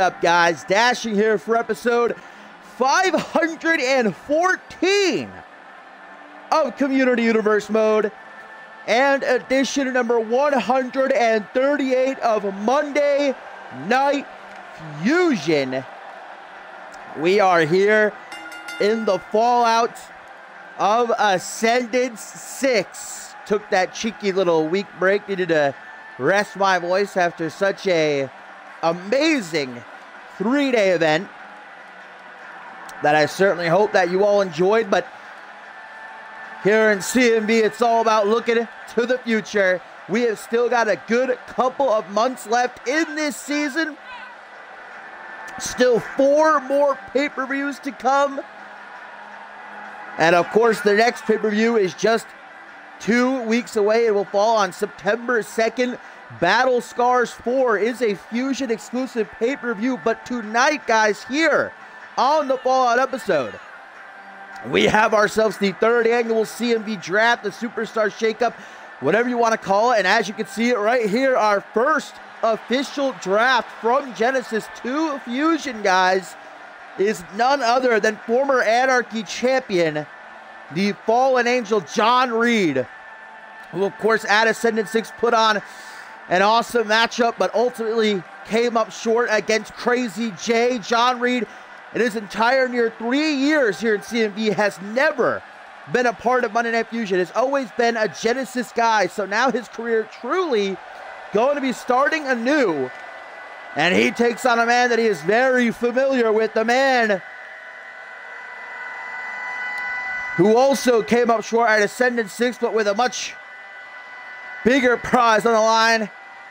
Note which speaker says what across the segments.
Speaker 1: up, guys? Dashing here for episode 514 of Community Universe Mode and edition number 138 of Monday Night Fusion. We are here in the fallout of Ascendance 6. Took that cheeky little week break, needed to rest my voice after such a amazing three-day event that I certainly hope that you all enjoyed. But here in CMV, it's all about looking to the future. We have still got a good couple of months left in this season. Still four more pay-per-views to come. And of course, the next pay-per-view is just two weeks away. It will fall on September 2nd. Battle Scars 4 is a Fusion exclusive pay-per-view, but tonight, guys, here on the Fallout episode, we have ourselves the third annual CMV Draft, the Superstar Shakeup, whatever you want to call it. And as you can see it right here, our first official draft from Genesis to Fusion, guys, is none other than former Anarchy champion, the Fallen Angel John Reed, who, of course, at Ascendant 6 put on an awesome matchup, but ultimately came up short against Crazy J. John Reed, in his entire near three years here in CMV, has never been a part of Monday Night Fusion. Has always been a Genesis guy. So now his career truly going to be starting anew. And he takes on a man that he is very familiar with, the man who also came up short at Ascendant 6, but with a much bigger prize on the line.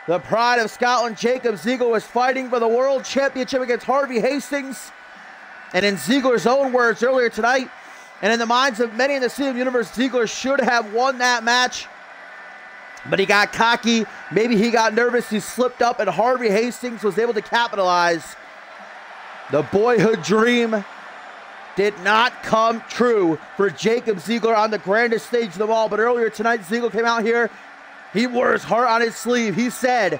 Speaker 1: The pride of Scotland, Jacob Ziegler, was fighting for the World Championship against Harvey Hastings. And in Ziegler's own words earlier tonight, and in the minds of many in the CM Universe, Ziegler should have won that match. But he got cocky. Maybe he got nervous. He slipped up, and Harvey Hastings was able to capitalize. The boyhood dream did not come true for Jacob Ziegler on the grandest stage of them all. But earlier tonight, Ziegler came out here he wore his heart on his sleeve. He said,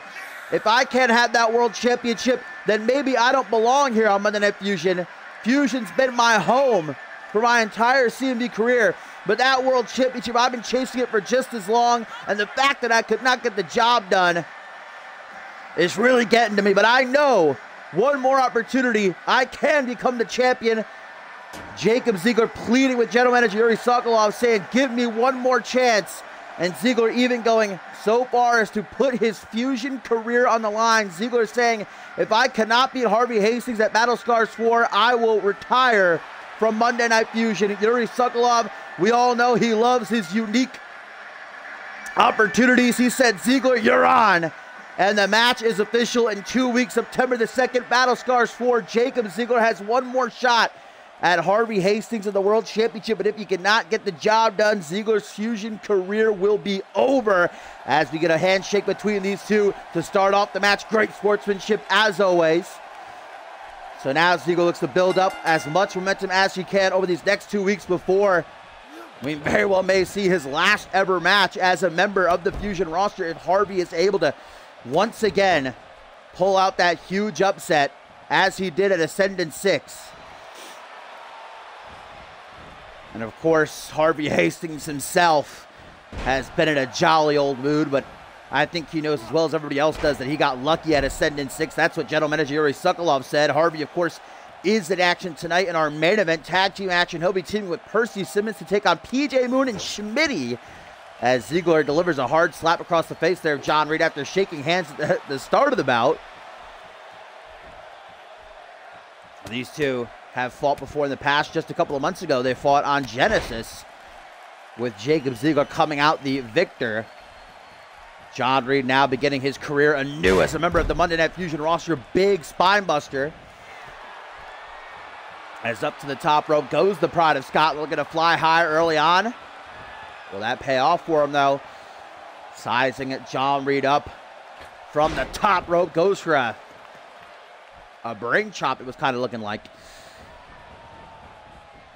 Speaker 1: if I can't have that world championship, then maybe I don't belong here on Monday Night Fusion. Fusion's been my home for my entire CMV career. But that world championship, I've been chasing it for just as long. And the fact that I could not get the job done is really getting to me. But I know one more opportunity, I can become the champion. Jacob Ziegler pleading with General Manager Yuri Sokolov, saying, Give me one more chance. And Ziegler even going so far as to put his fusion career on the line. Ziegler saying, if I cannot beat Harvey Hastings at Battle Scars 4, I will retire from Monday Night Fusion. Yuri Sokolov, we all know he loves his unique opportunities. He said, Ziegler, you're on. And the match is official in two weeks, September the 2nd, Battle Scars 4. Jacob Ziegler has one more shot at Harvey Hastings in the World Championship. But if you cannot get the job done, Ziegler's fusion career will be over as we get a handshake between these two to start off the match. Great sportsmanship as always. So now Ziegler looks to build up as much momentum as he can over these next two weeks before we very well may see his last ever match as a member of the Fusion roster if Harvey is able to once again pull out that huge upset as he did at Ascendant 6. And of course, Harvey Hastings himself has been in a jolly old mood, but I think he knows as well as everybody else does that he got lucky at Ascendant 6. That's what General Manager Yuri Sokolov said. Harvey, of course, is in action tonight in our main event tag team action. He'll be teaming with Percy Simmons to take on PJ Moon and Schmitty as Ziegler delivers a hard slap across the face there of John Reed after shaking hands at the start of the bout. These two have fought before in the past. Just a couple of months ago, they fought on Genesis with Jacob Ziegler coming out the victor. John Reed now beginning his career anew as a member of the Monday Night Fusion roster. Big spine buster. As up to the top rope goes the Pride of Scotland, looking to fly high early on. Will that pay off for him, though? Sizing it, John Reed up from the top rope. Goes for a, a brain chop, it was kind of looking like.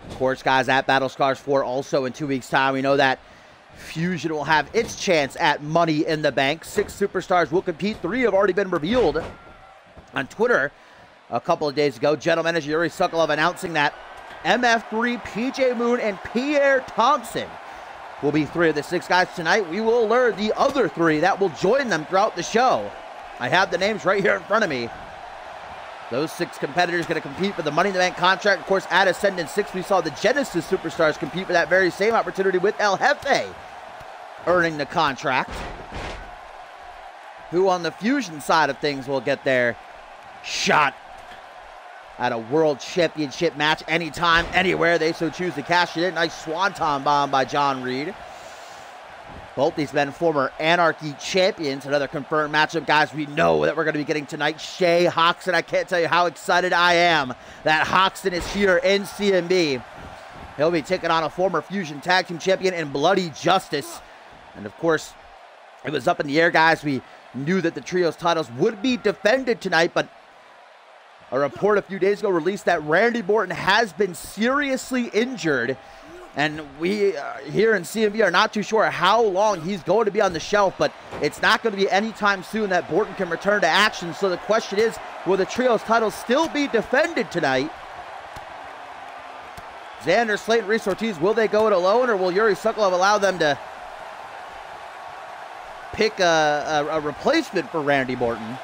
Speaker 1: Of course, guys, at Battle Scars 4 also in two weeks' time. We know that Fusion will have its chance at Money in the Bank. Six superstars will compete. Three have already been revealed on Twitter. a couple of days ago. General Manager Yuri Sokolov announcing that MF3, PJ Moon, and Pierre Thompson will be three of the six guys tonight. We will learn the other three that will join them throughout the show. I have the names right here in front of me. Those six competitors going to compete for the Money in the Bank contract. Of course, at Ascendant 6, we saw the Genesis Superstars compete for that very same opportunity with El Jefe earning the contract. Who on the Fusion side of things will get their shot at a World Championship match anytime, anywhere they so choose to cash it in. Nice swanton bomb by John Reed. Both these men former Anarchy champions. Another confirmed matchup, guys. We know that we're going to be getting tonight. Shay Hoxton. I can't tell you how excited I am that Hoxton is here in CMV. He'll be taking on a former Fusion Tag Team Champion in Bloody Justice. And of course, it was up in the air, guys. We knew that the trios titles would be defended tonight, but a report a few days ago released that Randy Borton has been seriously injured and we uh, here in CMV are not too sure how long he's going to be on the shelf, but it's not going to be anytime soon that Borton can return to action. So the question is, will the Trios title still be defended tonight? Xander, Slayton, Reese Ortiz, will they go it alone, or will Yuri Sokolov allow them to pick a, a, a replacement for Randy Borton?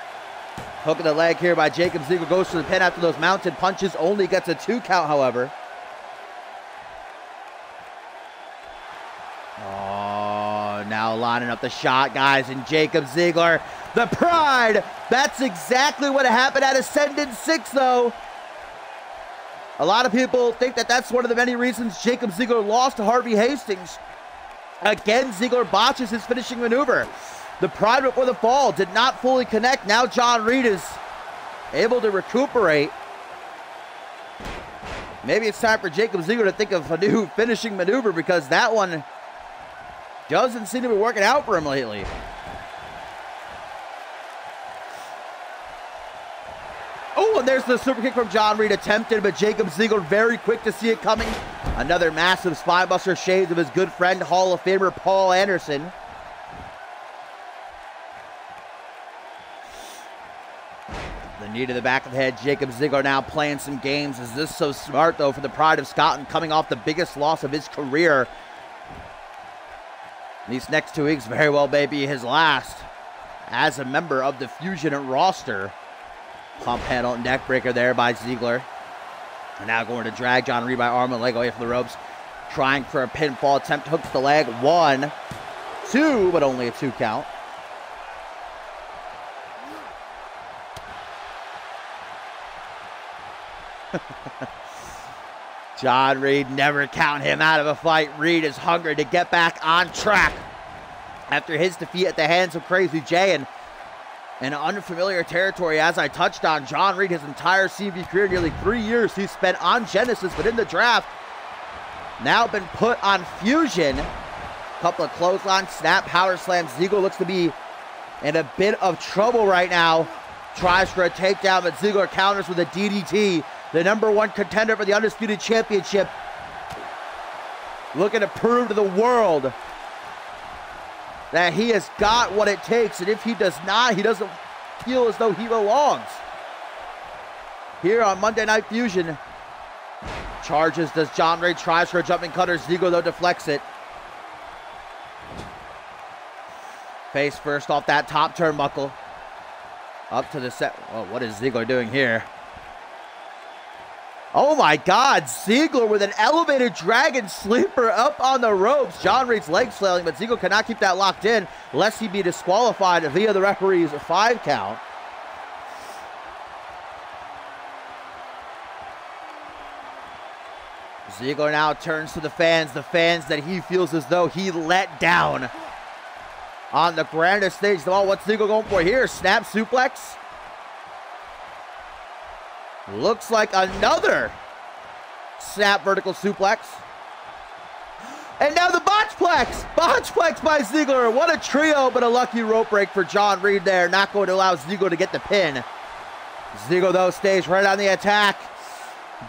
Speaker 1: Hook of the leg here by Jacob Ziegler goes to the pin after those mounted punches. Only gets a two count, however. Oh, now lining up the shot, guys, and Jacob Ziegler, the pride. That's exactly what happened at Ascendant 6, though. A lot of people think that that's one of the many reasons Jacob Ziegler lost to Harvey Hastings. Again, Ziegler botches his finishing maneuver. The pride before the fall did not fully connect. Now John Reed is able to recuperate. Maybe it's time for Jacob Ziegler to think of a new finishing maneuver because that one doesn't seem to be working out for him lately. Oh, and there's the super kick from John Reed attempted, but Jacob Ziegler very quick to see it coming. Another massive spinebuster shades of his good friend, Hall of Famer Paul Anderson. The knee to the back of the head. Jacob Ziegler now playing some games. Is this so smart, though, for the pride of Scotland coming off the biggest loss of his career these next two weeks very well may be his last as a member of the Fusion roster. Pump handle neck breaker there by Ziegler. Now going to drag John Reed by arm and leg away from the ropes. Trying for a pinfall attempt. Hooks the leg. One, two, but only a two count. John Reed, never count him out of a fight. Reed is hungry to get back on track after his defeat at the hands of Crazy J and an unfamiliar territory as I touched on. John Reed, his entire CV career, nearly three years he spent on Genesis, but in the draft, now been put on Fusion. Couple of clothesline, snap, power slam. Ziegler looks to be in a bit of trouble right now. Tries for a takedown, but Ziegler counters with a DDT the number one contender for the Undisputed Championship, looking to prove to the world that he has got what it takes. And if he does not, he doesn't feel as though he belongs. Here on Monday Night Fusion, charges does John Reed, tries for a jumping cutter. Ziegler, though, deflects it. Face first off that top turnbuckle. Up to the set. Oh, what is Ziegler doing here? Oh my God, Ziegler with an elevated dragon sleeper up on the ropes. John Reed's leg flailing, but Ziegler cannot keep that locked in lest he be disqualified via the referee's five count. Ziegler now turns to the fans, the fans that he feels as though he let down on the grandest stage of all. What's Ziegler going for here? Snap suplex? Looks like another snap vertical suplex. And now the botchplex. Botchplex by Ziegler. What a trio, but a lucky rope break for John Reed there. Not going to allow Ziegler to get the pin. Ziegler, though, stays right on the attack.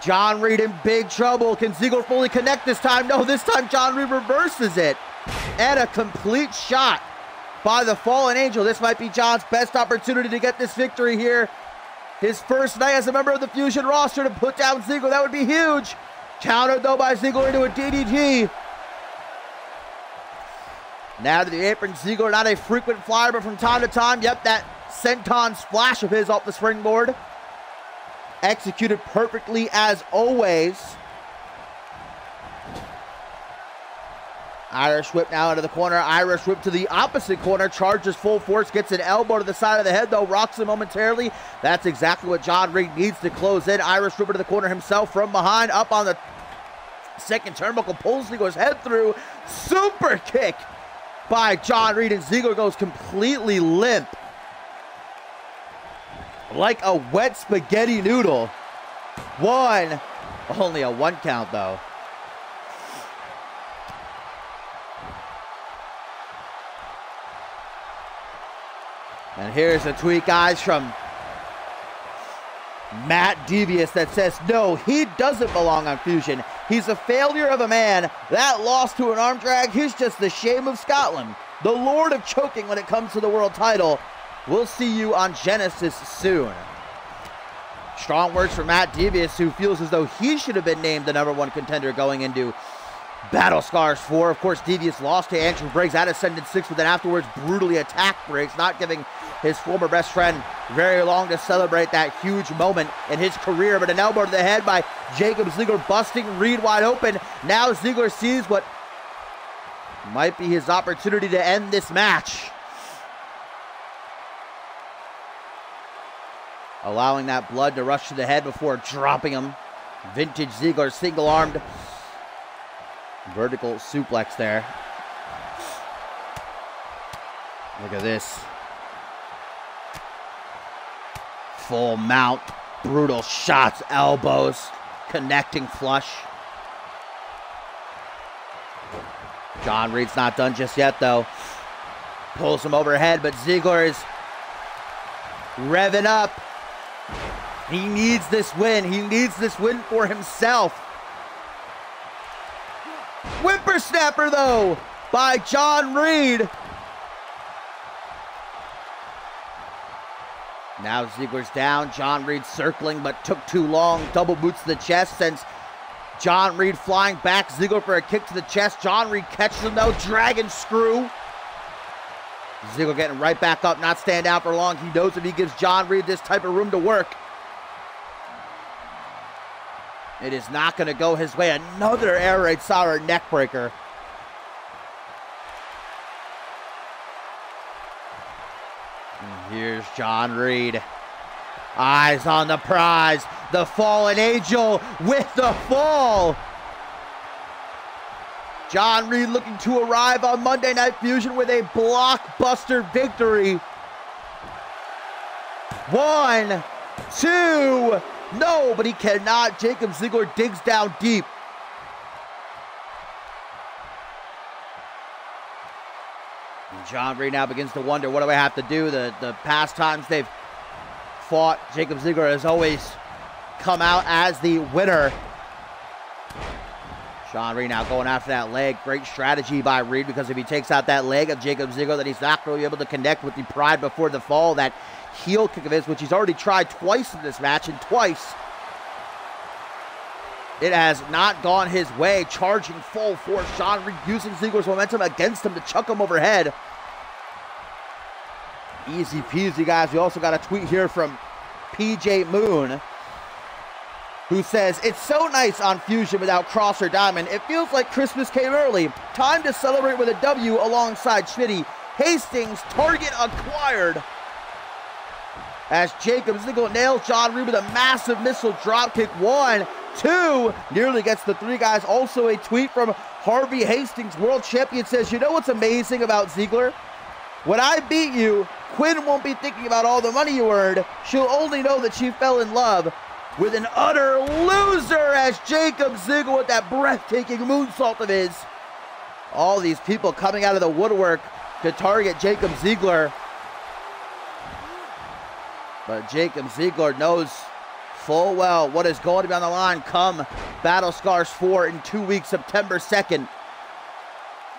Speaker 1: John Reed in big trouble. Can Ziegler fully connect this time? No, this time John Reed reverses it. And a complete shot by the Fallen Angel. This might be John's best opportunity to get this victory here His first night as a member of the Fusion roster to put down Ziggler. That would be huge. Countered though by Ziggler into a DDT. Now to the apron, Ziggler not a frequent flyer, but from time to time, yep, that senton splash of his off the springboard. Executed perfectly as always. Irish whip now into the corner. Irish whip to the opposite corner. Charges full force. Gets an elbow to the side of the head, though. Rocks him momentarily. That's exactly what John Reed needs to close in. Irish whip to the corner himself from behind. Up on the second turnbuckle. Pulls Ziggler's head through. Super kick by John Reed. And Ziggler goes completely limp. Like a wet spaghetti noodle. One. Only a one count, though. And here's a tweet, guys, from Matt Devious that says, no, he doesn't belong on Fusion. He's a failure of a man. That loss to an arm drag, he's just the shame of Scotland. The lord of choking when it comes to the world title. We'll see you on Genesis soon. Strong words from Matt Devious, who feels as though he should have been named the number one contender going into Battle Scars 4. Of course, Devious lost to Andrew Briggs at Ascendant 6, but then afterwards brutally attacked Briggs, not giving his former best friend very long to celebrate that huge moment in his career. But an elbow to the head by Jacob Ziegler, busting Reed wide open. Now Ziegler sees what might be his opportunity to end this match. Allowing that blood to rush to the head before dropping him. Vintage Ziegler single armed Vertical suplex there. Look at this. Full mount. Brutal shots, elbows, connecting flush. John Reed's not done just yet, though. Pulls him overhead, but Ziggler is revving up. He needs this win. He needs this win for himself. Whippersnapper, though, by John Reed. Now Ziggler's down. John Reed circling, but took too long. Double boots to the chest sends John Reed flying back. Ziggler for a kick to the chest. John Reed catches him, though. Dragon screw. Ziggler getting right back up, not stand out for long. He knows if he gives John Reed this type of room to work, it is not going to go his way. Another air raid sour neckbreaker. And here's John Reed. Eyes on the prize. The fallen angel with the fall. John Reed looking to arrive on Monday Night Fusion with a blockbuster victory. One, two, no, but he cannot. Jacob Ziegler digs down deep. John Reed now begins to wonder, what do I have to do? The, the past times they've fought, Jacob Ziggler has always come out as the winner. John Reed now going after that leg. Great strategy by Reed because if he takes out that leg of Jacob Ziggler, then he's not going to be able to connect with the pride before the fall that heel kick of his, which he's already tried twice in this match, and twice it has not gone his way. Charging full force. John Reed using Ziggler's momentum against him to chuck him overhead. Easy peasy, guys. We also got a tweet here from PJ Moon who says, It's so nice on Fusion without Cross or Diamond. It feels like Christmas came early. Time to celebrate with a W alongside Schmitty. Hastings, target acquired as Jacobs Ziggler nails John Reed with a massive missile dropkick. One, two, nearly gets the three guys. Also a tweet from Harvey Hastings, world champion, says, you know what's amazing about Ziegler? When I beat you, Quinn won't be thinking about all the money you earned. She'll only know that she fell in love with an utter loser as Jacob Ziggler with that breathtaking moonsault of his. All these people coming out of the woodwork to target Jacob Ziegler. But Jacob Ziegler knows full well what is going to be on the line come Battle Scars 4 in two weeks, September 2nd.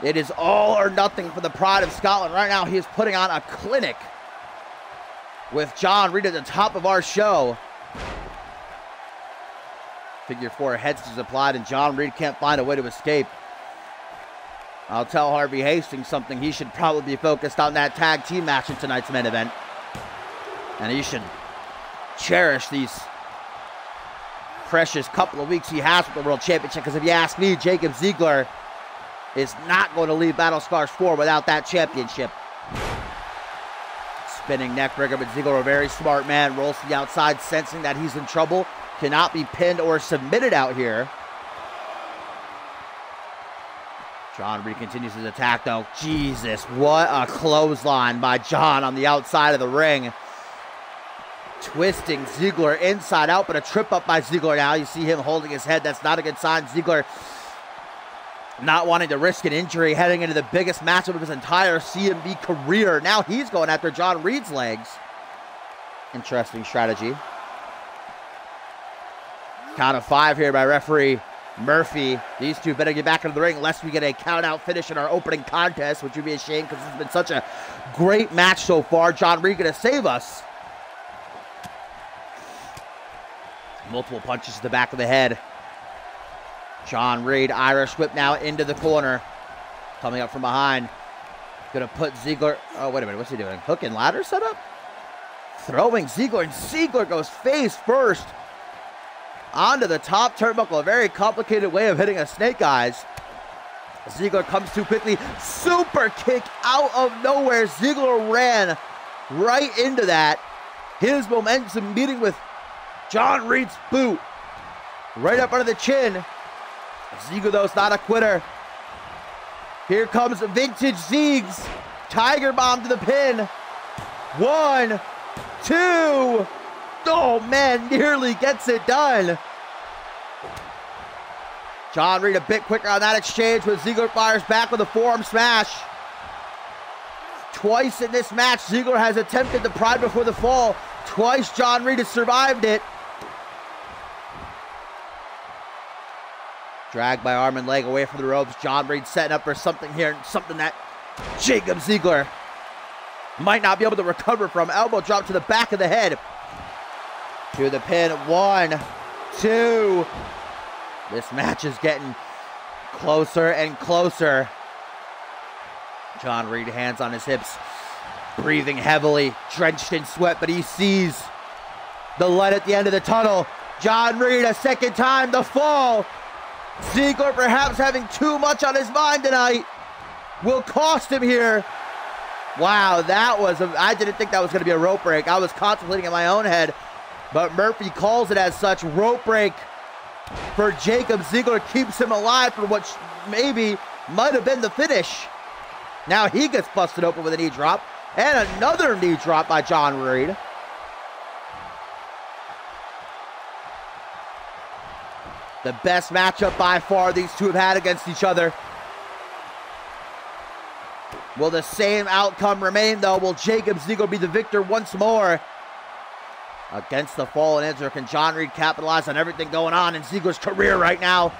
Speaker 1: It is all or nothing for the pride of Scotland. Right now, he is putting on a clinic. with John Reed at the top of our show. Figure four heads is applied, and John Reed can't find a way to escape. I'll tell Harvey Hastings something. He should probably be focused on that tag team match in tonight's main event. And he should cherish these precious couple of weeks he has with the World Championship. Because if you ask me, Jacob Ziegler is not going to leave Battle Scars 4 without that championship. Spinning neckbreaker, but Ziegler, a very smart man, rolls to the outside, sensing that he's in trouble. Cannot be pinned or submitted out here. John Reed continues his attack, though. Jesus, what a clothesline by John on the outside of the ring. Twisting Ziegler inside out, but a trip up by Ziegler now. You see him holding his head. That's not a good sign. Ziegler not wanting to risk an injury heading into the biggest matchup of his entire CMV career. Now he's going after John Reed's legs. Interesting strategy. Count of five here by referee Murphy. These two better get back into the ring lest we get a count out finish in our opening contest, which would be a shame because it's been such a great match so far. John Reed going to save us. Multiple punches to the back of the head. John Reed, Irish whip now into the corner. Coming up from behind. Gonna put Ziegler. Oh, wait a minute. What's he doing? Hook and ladder setup? Throwing Ziegler, and Ziegler goes face first onto the top turnbuckle. A very complicated way of hitting a snake eyes. Ziegler comes too quickly. Super kick out of nowhere. Ziegler ran right into that. His momentum meeting with John Reed's boot. Right up under the chin. Ziegler, though, is not a quitter. Here comes Vintage Ziegs. Tiger bomb to the pin. One, two. Oh, man, nearly gets it done. John Reed a bit quicker on that exchange, but Ziegler fires back with a forearm smash. Twice in this match, Ziegler has attempted the pride before the fall. Twice, John Reed has survived it. Dragged by arm and leg away from the ropes. John Reed setting up for something here, something that Jacob Ziegler might not be able to recover from. Elbow drop to the back of the head to the pin. One, two. This match is getting closer and closer. John Reed, hands on his hips, breathing heavily, drenched in sweat, but he sees the light at the end of the tunnel. John Reed, a second time, the fall. Ziegler perhaps having too much on his mind tonight will cost him here. Wow, that was, I didn't think that was going to be a rope break. I was contemplating in my own head but Murphy calls it as such. Rope break for Jacob Ziegler keeps him alive for what maybe might have been the finish. Now he gets busted open with a knee drop. And another knee drop by John Reed. The best matchup by far these two have had against each other. Will the same outcome remain, though? Will Jacob Ziegler be the victor once more? against the fallen Ezra. Can John Reed capitalize on everything going on in Ziegler's career right now?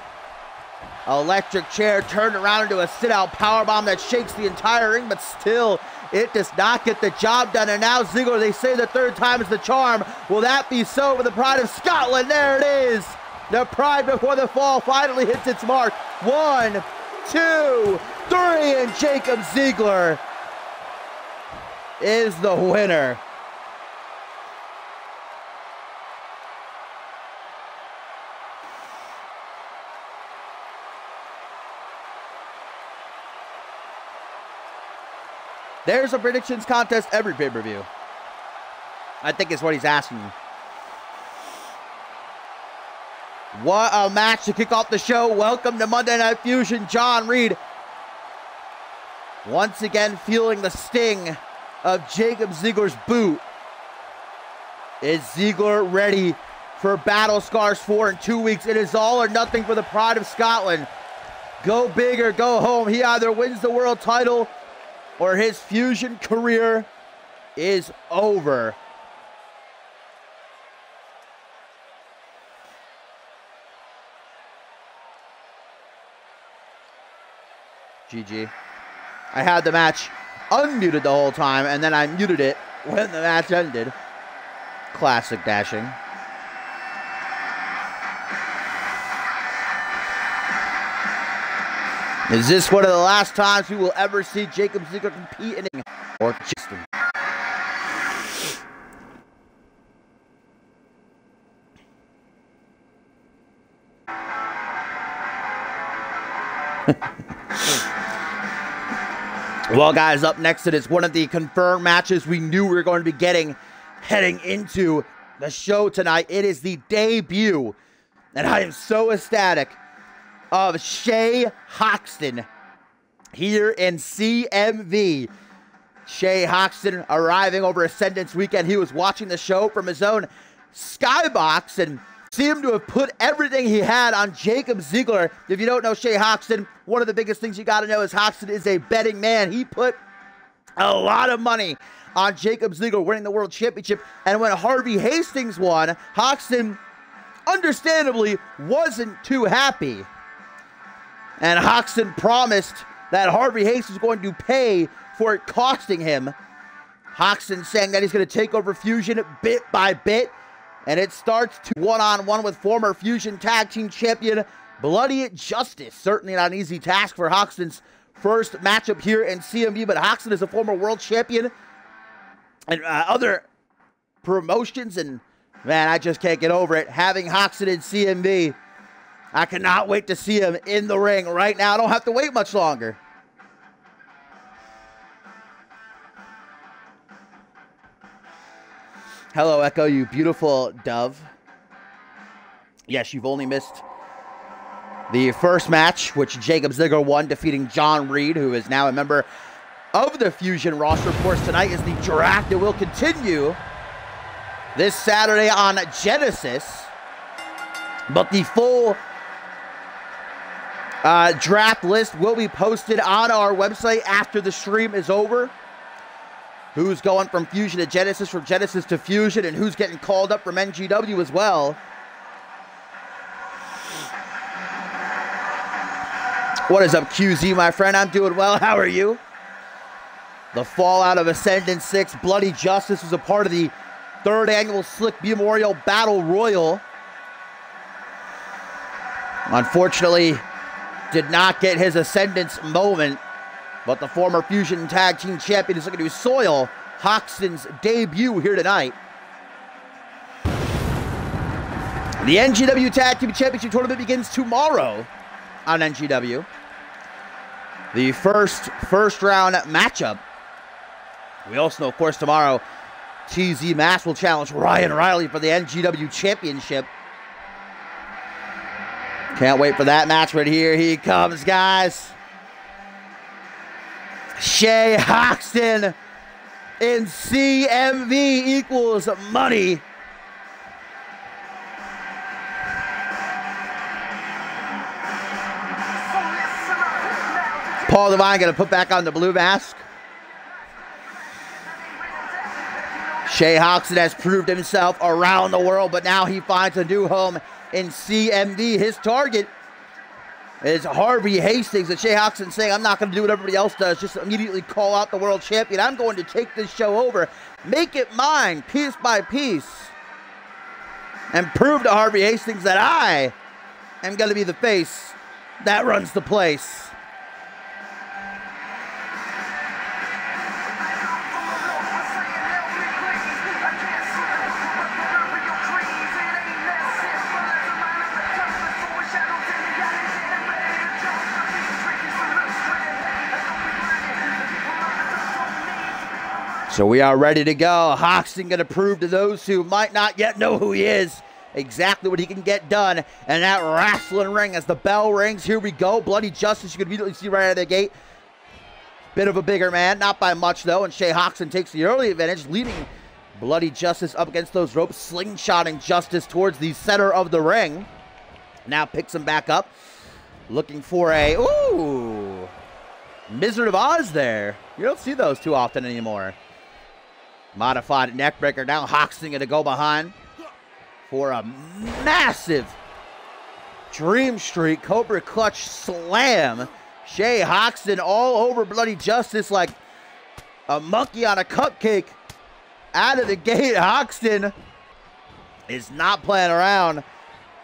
Speaker 1: Electric chair turned around into a sit-out powerbomb that shakes the entire ring, but still, it does not get the job done. And now Ziegler, they say the third time is the charm. Will that be so for the pride of Scotland? There it is. The pride before the fall finally hits its mark. One, two, three, and Jacob Ziegler is the winner. There's a predictions contest every pay per view. I think is what he's asking. What a match to kick off the show. Welcome to Monday Night Fusion. John Reed once again feeling the sting of Jacob Ziegler's boot. Is Ziegler ready for Battle Scars 4 in two weeks? It is all or nothing for the pride of Scotland. Go big or go home. He either wins the world title or his fusion career is over. GG. I had the match unmuted the whole time, and then I muted it when the match ended. Classic dashing. Is this one of the last times we will ever see Jacob Ziegler compete in or Justin? Well, guys, up next it is one of the confirmed matches we knew we were going to be getting heading into the show tonight. It is the debut, and I am so ecstatic of Shay Hoxton here in CMV. Shay Hoxton arriving over Ascendance weekend. He was watching the show from his own skybox and seemed to have put everything he had on Jacob Ziegler. If you don't know Shay Hoxton, one of the biggest things you got to know is Hoxton is a betting man. He put a lot of money on Jacob Ziegler winning the World Championship. And when Harvey Hastings won, Hoxton understandably wasn't too happy. And Hoxton promised that Harvey Hastings was going to pay for it costing him. Hoxton saying that he's going to take over Fusion bit by bit. And it starts to one-on-one with former Fusion Tag Team Champion Bloody Justice. Certainly not an easy task for Hoxton's first matchup here in CMV, but Hoxton is a former world champion and uh, other promotions. And man, I just can't get over it. Having Hoxton in CMV I cannot wait to see him in the ring right now. I don't have to wait much longer. Hello, Echo, you beautiful dove. Yes, you've only missed the first match, which Jacob Ziggler won, defeating John Reed, who is now a member of the Fusion roster. Of course, tonight is the draft that will continue this Saturday on Genesis. But the full uh, draft list will be posted on our website after the stream is over. Who's going from Fusion to Genesis, from Genesis to Fusion, and who's getting called up from NGW as well. What is up, QZ, my friend? I'm doing well. How are you? The fallout of Ascendant 6, Bloody Justice was a part of the third annual Slick Memorial Battle Royal. Unfortunately, did not get his ascendance moment, but the former Fusion Tag Team Champion is looking to soil Hoxton's debut here tonight. The NGW Tag Team Championship Tournament begins tomorrow on NGW. The first first round matchup. We also know, of course, tomorrow TZ Mass will challenge Ryan Riley for the NGW Championship. Can't wait for that match right here. He comes, guys. Shay Hoxton in CMV equals money. Paul Devine going to put back on the blue mask. Shay Hoxton has proved himself around the world, but now he finds a new home in CMV. His target is Harvey Hastings. And Shay Hoxton saying, I'm not going to do what everybody else does, just immediately call out the world champion. I'm going to take this show over, make it mine piece by piece, and prove to Harvey Hastings that I am going to be the face that runs the place. So we are ready to go. Hoxton going to prove to those who might not yet know who he is exactly what he can get done. And that wrestling ring as the bell rings. Here we go. Bloody Justice. You can immediately see right out of the gate. Bit of a bigger man. Not by much, though. And Shay Hoxton takes the early advantage, leading Bloody Justice up against those ropes. Slingshotting Justice towards the center of the ring. Now picks him back up. Looking for a... Ooh! Wizard of Oz there. You don't see those too often anymore. Modified neckbreaker. Now Hoxton going to go behind for a massive Dream Street Cobra Clutch Slam. Shay Hoxton all over Bloody Justice like a monkey on a cupcake. Out of the gate, Hoxton is not playing around.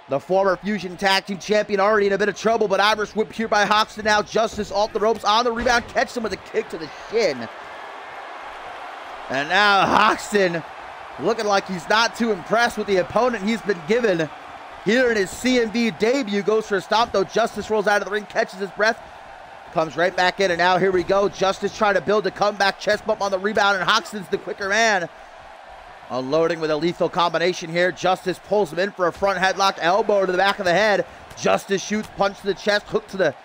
Speaker 1: The former Fusion Tag Team Champion already in a bit of trouble, but Irish whipped here by Hoxton now. Justice off the ropes on the rebound, Catch him with a kick to the shin. And now Hoxton looking like he's not too impressed with the opponent he's been given here in his CMV debut. Goes for a stop though. Justice rolls out of the ring, catches his breath, comes right back in, and now here we go. Justice trying to build a comeback chest bump on the rebound, and Hoxton's the quicker man. Unloading with a lethal combination here. Justice pulls him in for a front headlock, elbow to the back of the head. Justice shoots, punch to the chest, hook to the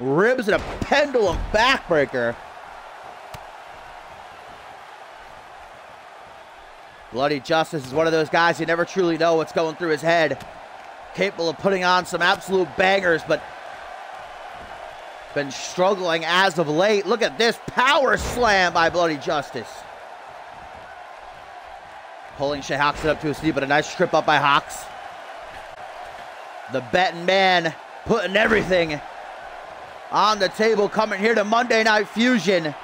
Speaker 1: ribs, and a pendulum backbreaker. Bloody Justice is one of those guys you never truly know what's going through his head. Capable of putting on some absolute bangers, but been struggling as of late. Look at this power slam by Bloody Justice. Pulling Hoxton up to his feet, but a nice trip up by Hawks. The betting man putting everything on the table coming here to Monday Night Fusion.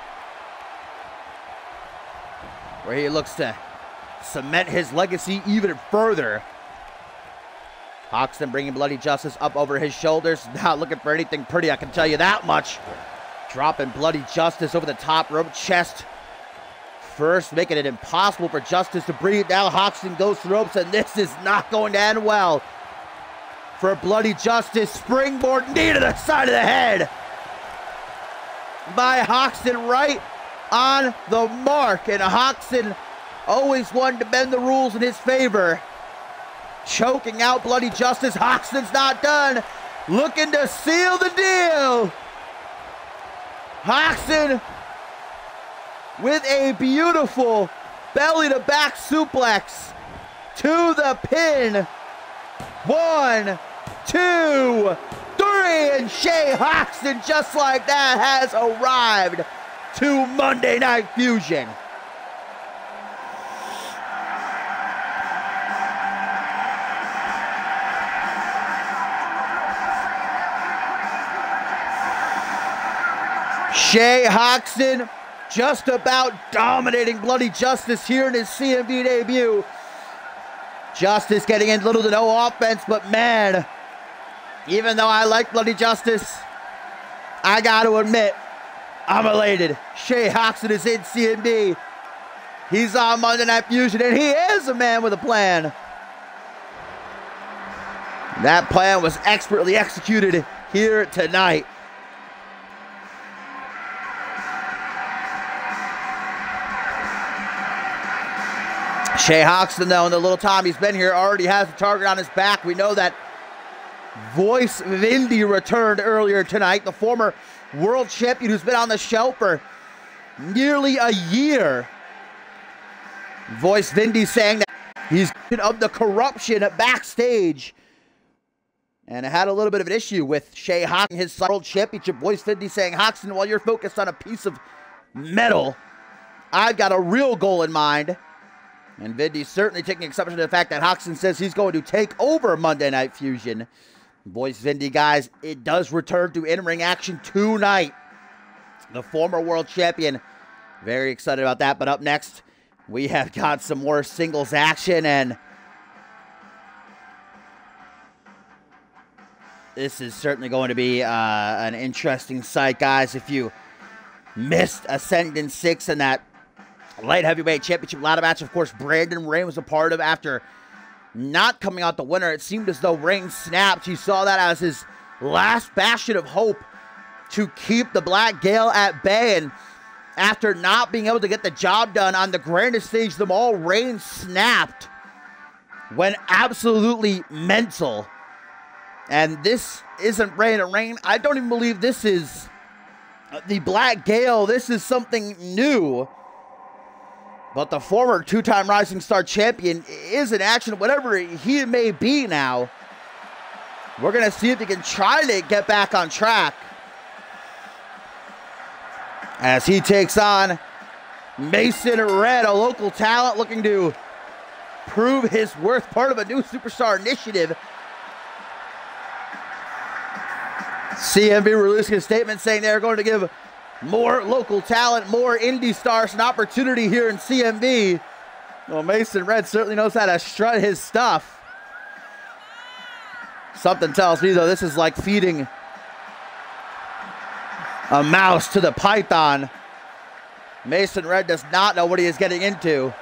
Speaker 1: Where he looks to cement his legacy even further. Hoxton bringing Bloody Justice up over his shoulders. Not looking for anything pretty, I can tell you that much. Dropping Bloody Justice over the top rope, chest first, making it impossible for Justice to breathe. Now Hoxton goes ropes, and this is not going to end well. For Bloody Justice, springboard knee to the side of the head by Hoxton right on the mark. And Hoxton always wanted to bend the rules in his favor. Choking out Bloody Justice. Hoxton's not done. Looking to seal the deal. Hoxton with a beautiful belly to back suplex to the pin. One, two, three, and Shay Hoxton, just like that, has arrived to Monday Night Fusion. Shay Hoxton just about dominating Bloody Justice here in his CMV debut. Justice getting in little to no offense, but man, even though I like Bloody Justice, I got to admit, I'm elated. Shay Hoxton is in CMV. He's on Monday Night Fusion, and he is a man with a plan. That plan was expertly executed here tonight. Shay Hoxton, though, in the little time he's been here, already has a target on his back. We know that Voice Vindy returned earlier tonight, the former world champion who's been on the show for nearly a year. Voice Vindy saying that he's of the corruption backstage. And had a little bit of an issue with Shay Hoxton, his world championship. Voice Vindy saying, Hoxton, while you're focused on a piece of metal, I've got a real goal in mind. And Vindy's certainly taking exception to the fact that Hoxton says he's going to take over Monday Night Fusion. Boys, Vindy, guys, it does return to in-ring action tonight. The former world champion. Very excited about that. But up next, we have got some more singles action. And this is certainly going to be uh, an interesting sight, guys. If you missed Ascendant 6 and that light heavyweight championship ladder match. Of course, Brandon Rain was a part of after not coming out the winner. It seemed as though Rain snapped. He saw that as his last bastion of hope to keep the Black Gale at bay. And after not being able to get the job done on the grandest stage of them all, Rain snapped. Went absolutely mental. And this isn't Rain and Rain. I don't even believe this is the Black Gale. This is something new. But the former two time Rising Star champion is in action, whatever he may be now. We're going to see if he can try to get back on track. As he takes on Mason Red, a local talent looking to prove his worth, part of a new superstar initiative. CMV releasing a statement saying they're going to give more local talent, more indie stars, an opportunity here in CMV. Well, Mason Red certainly knows how to strut his stuff. Something tells me, though, this is like feeding a mouse to the python. Mason Red does not know what he is getting into.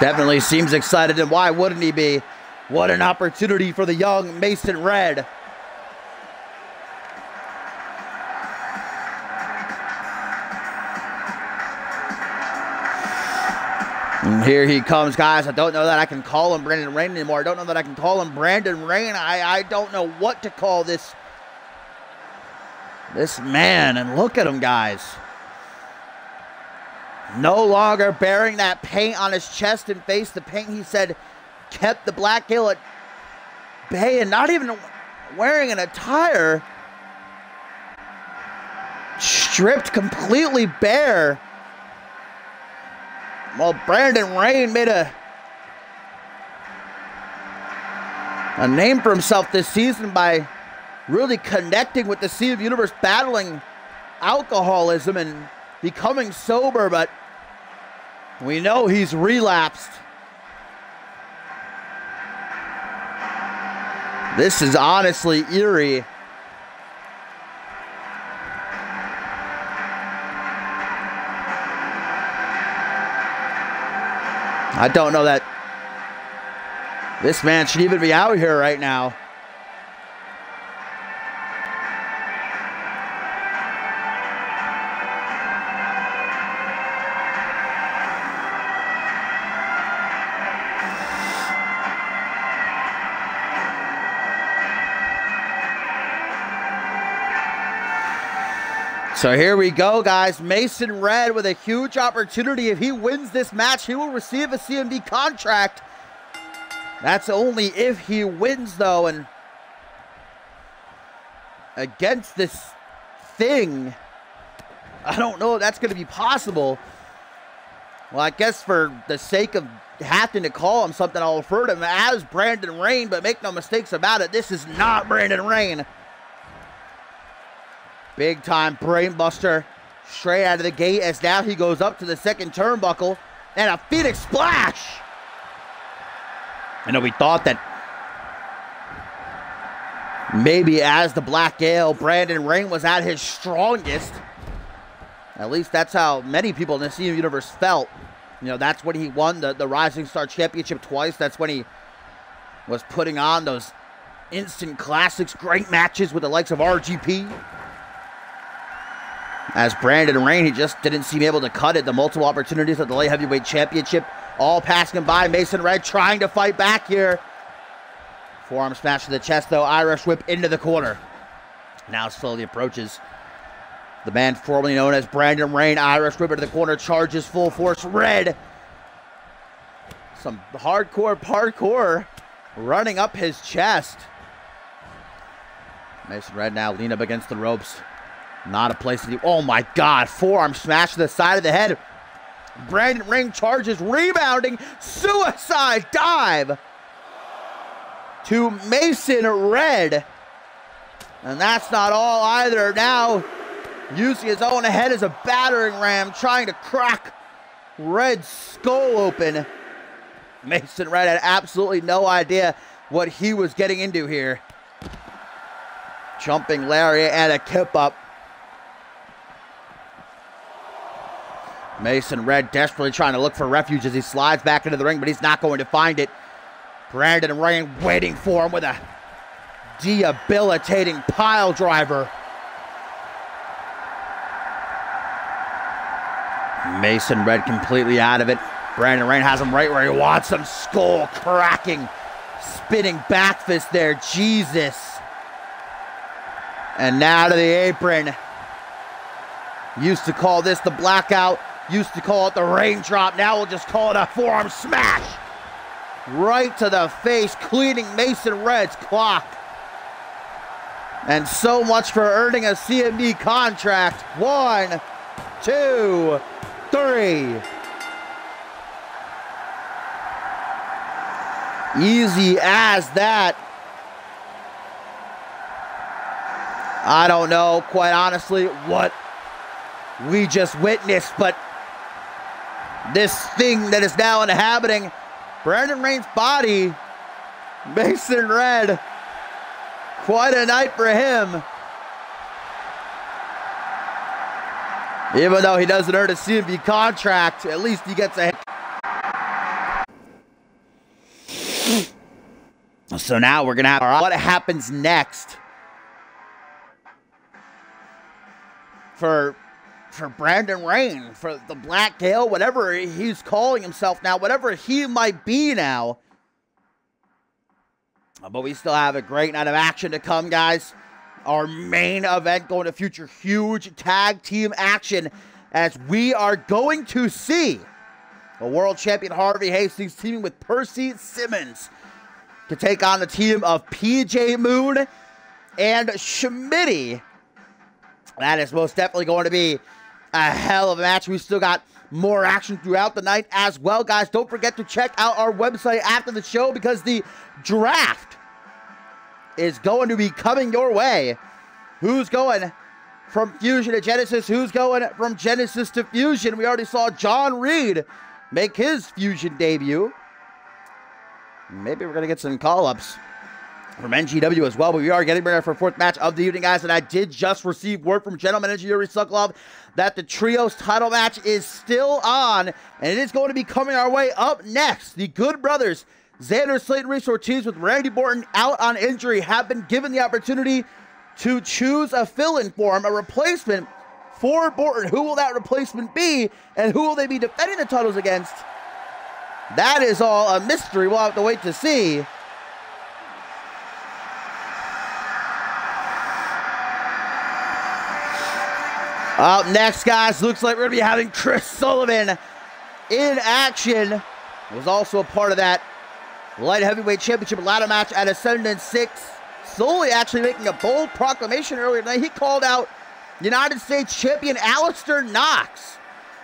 Speaker 1: Definitely seems excited, and why wouldn't he be? What an opportunity for the young Mason Red. And here he comes, guys. I don't know that I can call him Brandon Rain anymore. I don't know that I can call him Brandon Rain. I, I don't know what to call this this man. And look at him, guys. No longer bearing that paint on his chest and face. The paint, he said, kept the Black Gale at bay and not even wearing an attire. Stripped completely bare. Well, Brandon Rain made a a name for himself this season by really connecting with the Sea of Universe, battling alcoholism and becoming sober, but we know he's relapsed. This is honestly eerie. I don't know that this man should even be out here right now. So here we go, guys. Mason Red with a huge opportunity. If he wins this match, he will receive a CMV contract. That's only if he wins, though. And against this thing, I don't know if that's going to be possible. Well, I guess for the sake of having to call him something, I'll refer to him as Brandon Rain, but make no mistakes about it. This is not Brandon Rain. Big time brainbuster straight out of the gate as now he goes up to the second turnbuckle and a Phoenix splash. I know we thought that maybe as the Black Gale, Brandon Rain was at his strongest. At least that's how many people in the CM universe felt. You know, that's when he won the, the Rising Star Championship twice. That's when he was putting on those instant classics, great matches with the likes of RGP. As Brandon Rain, he just didn't seem able to cut it. The multiple opportunities at the light heavyweight championship, all passing him by. Mason Red trying to fight back here. Forearm smash to the chest, though. Irish whip into the corner. Now slowly approaches the man formerly known as Brandon Rain. Irish whip into the corner, charges full force. Red. Some hardcore parkour running up his chest. Mason Red now lean up against the ropes. Not a place to do. Oh my God. Forearm smash to the side of the head. Brandon Rain charges, rebounding, suicide dive to Mason Red. And that's not all either. Now using his own head as a battering ram, trying to crack Red's skull open. Mason Red had absolutely no idea what he was getting into here. Jumping Larry and a kip up. Mason Red desperately trying to look for refuge as he slides back into the ring, but he's not going to find it. Brandon Rain waiting for him with a debilitating pile driver. Mason Red completely out of it. Brandon Rain has him right where he wants him. Skull cracking, spinning back fist there. Jesus. And now to the apron. Used to call this the blackout. Used to call it the raindrop. Now we'll just call it a forearm smash. Right to the face, cleaning Mason Red's clock. And so much for earning a CMV contract. One, two, three. Easy as that. I don't know, quite honestly, what we just witnessed, but this thing that is now inhabiting Brandon Rain's body, Mason Red, quite a night for him. Even though he doesn't earn a CMV contract, at least he gets a. So now we're gonna have our, what happens next for for Brandon Rain, for the Black Gale, whatever he's calling himself now, whatever he might be now. But we still have a great night of action to come, guys. Our main event going to future huge tag team action as we are going to see the world champion Harvey Hastings teaming with Percy Simmons to take on the team of PJ Moon and Schmitty. That is most definitely going to be a hell of a match. We still got more action throughout the night as well, guys. Don't forget to check out our website after the show because the draft is going to be coming your way. Who's going from Fusion to Genesis? Who's going from Genesis to Fusion? We already saw John Reed make his Fusion debut. Maybe we're going to get some call ups from NGW as well. But we are getting ready for fourth match of the evening, guys. And I did just receive word from General Manager Yuri Sokolov that the Trios title match is still on. And it is going to be coming our way up next. The Good Brothers, Xander Slate and Reese Ortiz with Randy Borton out on injury, have been given the opportunity to choose a fill-in for him, a replacement for Borton. Who will that replacement be? And who will they be defending the titles against? That is all a mystery. We'll have to wait to see. Up next, guys, looks like we're going to be having Chris Sullivan in action. Was also a part of that light heavyweight championship ladder match at Ascendant 6. Slowly actually making a bold proclamation earlier tonight. He called out United States champion Alistair Knox.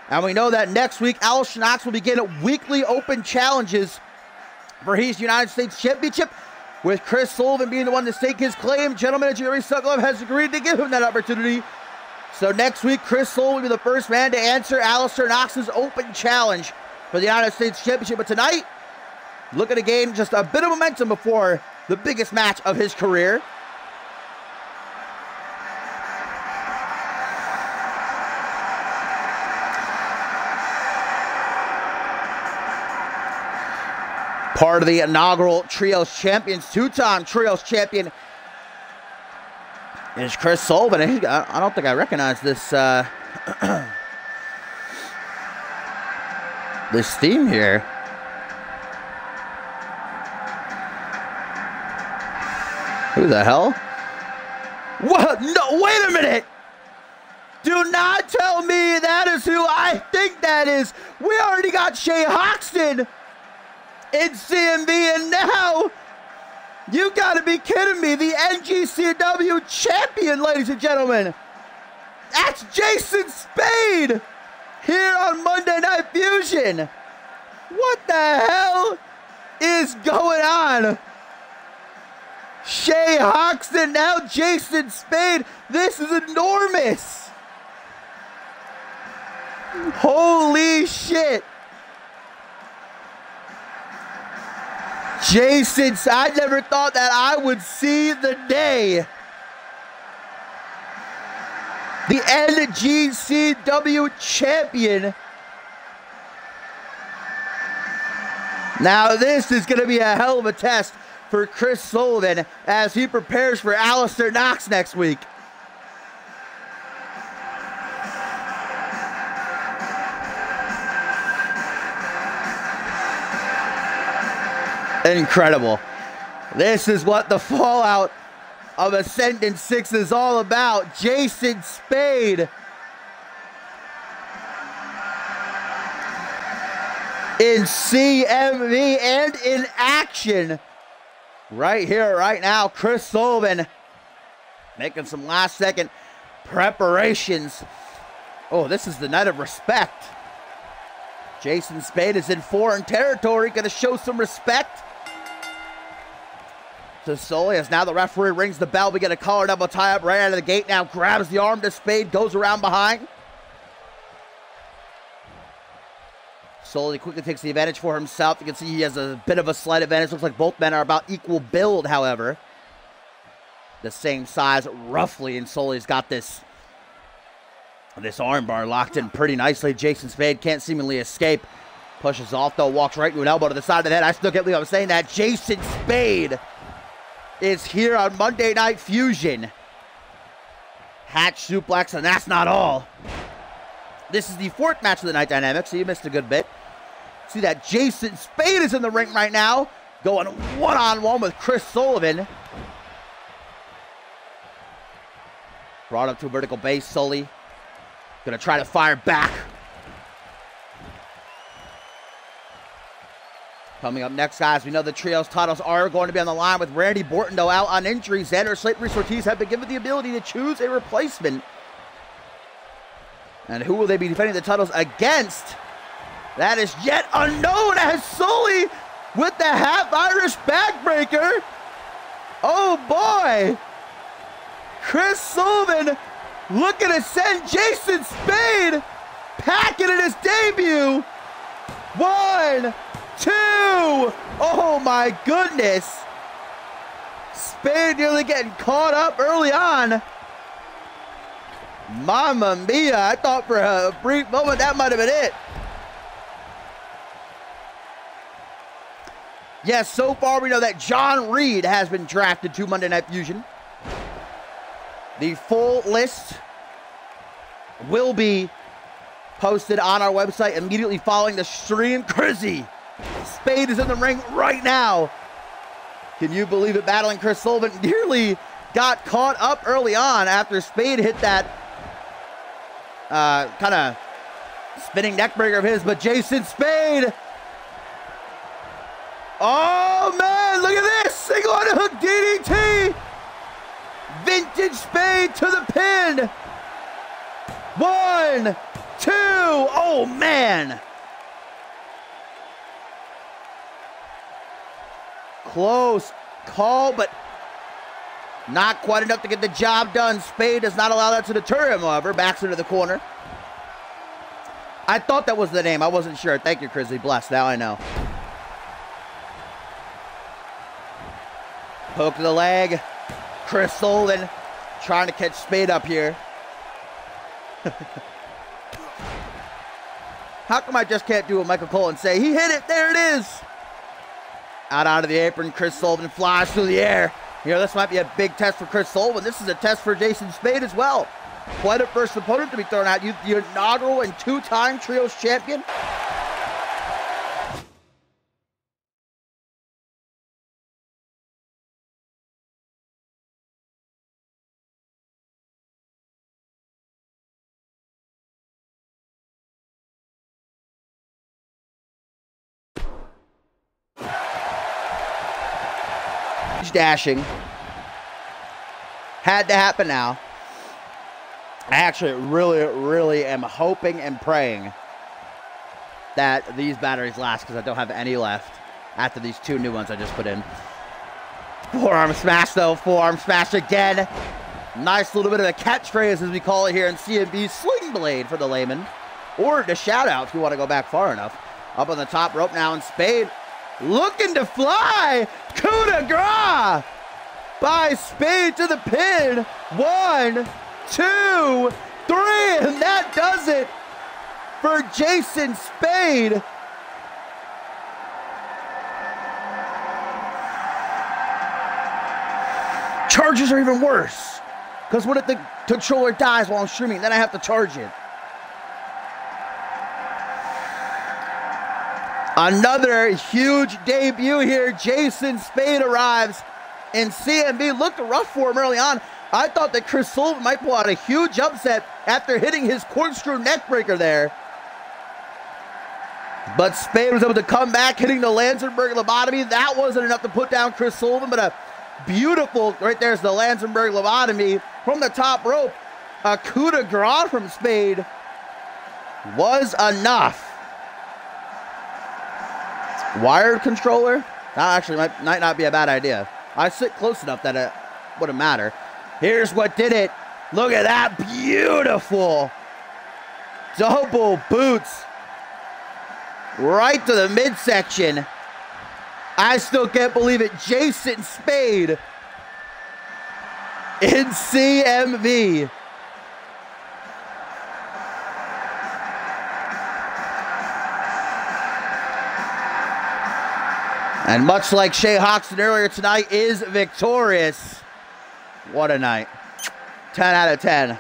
Speaker 1: And we know that next week, Alistair Knox will begin weekly open challenges for his United States Championship. With Chris Sullivan being the one to stake his claim, gentleman Yuri Sokolov has agreed to give him that opportunity so next week, Chris Soul will be the first man to answer Alistair Knox's open challenge for the United States Championship. But tonight, looking to gain just a bit of momentum before the biggest match of his career. Part of the inaugural Trios Champions, two-time Trios Champion is Chris Sullivan. I don't think I recognize this uh, this theme here. Who the hell? What? No, wait a minute! Do not tell me that is who I think that is. We already got Shay Hoxton in CMV, and now you gotta be kidding me. The NGCW champion, ladies and gentlemen. That's Jason Spade here on Monday Night Fusion. What the hell is going on? Shay Hoxton, now Jason Spade. This is enormous. Holy shit. Jason, I never thought that I would see the day. The NGCW champion. Now, this is going to be a hell of a test for Chris Sullivan as he prepares for Alistair Knox next week. Incredible. This is what the fallout of Ascendant 6 is all about. Jason Spade. In CMV and in action. Right here, right now, Chris Sullivan making some last second preparations. Oh, this is the night of respect. Jason Spade is in foreign territory, going to show some respect. Sully as now the referee rings the bell. We get a collar double tie up right out of the gate. Now grabs the arm to Spade, goes around behind. Sully quickly takes the advantage for himself. You can see he has a bit of a slight advantage. Looks like both men are about equal build, however. The same size, roughly, and Sully's got this this armbar locked in pretty nicely. Jason Spade can't seemingly escape. Pushes off, though, walks right into an elbow to the side of the head. I still can't believe I'm saying that. Jason Spade is here on Monday Night Fusion. Hatch suplex, and that's not all. This is the fourth match of the night dynamic, so you missed a good bit. See that Jason Spade is in the ring right now, going one on one with Chris Sullivan. Brought up to a vertical base, Sully. Gonna try to fire back. Coming up next, guys, we know the trios titles are going to be on the line with Randy Bortendo out on injury. Xander Slate Ortiz have been given the ability to choose a replacement. And who will they be defending the titles against? That is yet unknown as Sully with the half Irish backbreaker. Oh boy! Chris Sullivan looking to send Jason Spade packing in his debut. One, two. Oh my goodness. Spade nearly getting caught up early on. Mamma mia, I thought for a brief moment that might have been it. Yes, so far we know that John Reed has been drafted to Monday Night Fusion. The full list will be posted on our website immediately following the stream. Crizzy, Spade is in the ring right now. Can you believe it? Battling Chris Sullivan nearly got caught up early on after Spade hit that uh, kind of spinning neckbreaker of his, but Jason Spade. Oh man, look at this! Single underhook DDT! Vintage Spade to the pin! One, two, oh man! Close call, but not quite enough to get the job done. Spade does not allow that to deter him, however. Backs into the corner. I thought that was the name. I wasn't sure. Thank you, Grizzly. Bless. Now I know. Poke to the leg. Chris Sullivan trying to catch Spade up here. How come I just can't do what Michael Cole and say, he hit it, there it is. Out of the apron, Chris Sullivan flies through the air. You know, this might be a big test for Chris Sullivan. This is a test for Jason Spade as well. Quite a first opponent to be thrown out. You, the inaugural and two-time trios champion. Dashing. Had to happen now. I actually really, really am hoping and praying that these batteries last because I don't have any left after these two new ones I just put in. Forearm smash though, forearm smash again. Nice little bit of a catchphrase as we call it here in CMV, sling blade for the layman. Or the shout out if you want to go back far enough. Up on the top rope now in Spade looking to fly. Coup de grace by Spade to the pin. One, two, three, and that does it for Jason Spade. Charges are even worse. Because what if the controller dies while I'm streaming? Then I have to charge it. Another huge debut here. Jason Spade arrives and CMV looked rough for him early on. I thought that Chris Sullivan might pull out a huge upset after hitting his corkscrew neckbreaker there. But Spade was able to come back, hitting the Lanzenberg lobotomy. That wasn't enough to put down Chris Sullivan, but a beautiful, right there's the Lanzenberg lobotomy from the top rope. A coup de grace from Spade was enough. Wired controller? That actually might, might not be a bad idea. I sit close enough that it wouldn't matter. Here's what did it. Look at that. Beautiful. Double boots. Right to the midsection. I still can't believe it. Jason Spade in CMV. And much like Shay Hoxton earlier tonight, is victorious. What a night. 10 out of 10.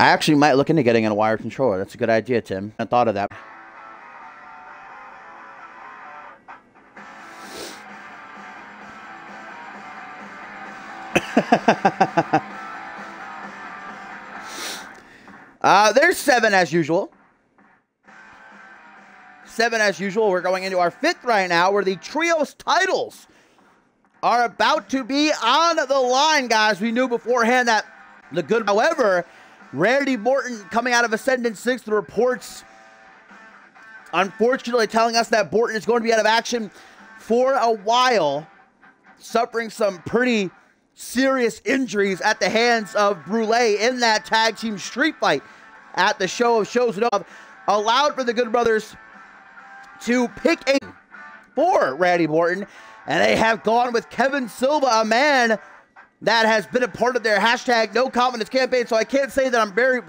Speaker 1: I actually might look into getting a wired controller. That's a good idea, Tim. I thought of that. uh, there's seven as usual. Seven as usual. We're going into our fifth right now, where the trios titles are about to be on the line, guys. We knew beforehand that the good, however, Randy Morton coming out of Ascendant 6, the reports unfortunately telling us that Morton is going to be out of action for a while, suffering some pretty serious injuries at the hands of Brule in that tag team street fight at the show of shows and of allowed for the Good Brothers to pick a for Randy Morton, and they have gone with Kevin Silva, a man that has been a part of their hashtag no confidence campaign. So I can't say that I'm very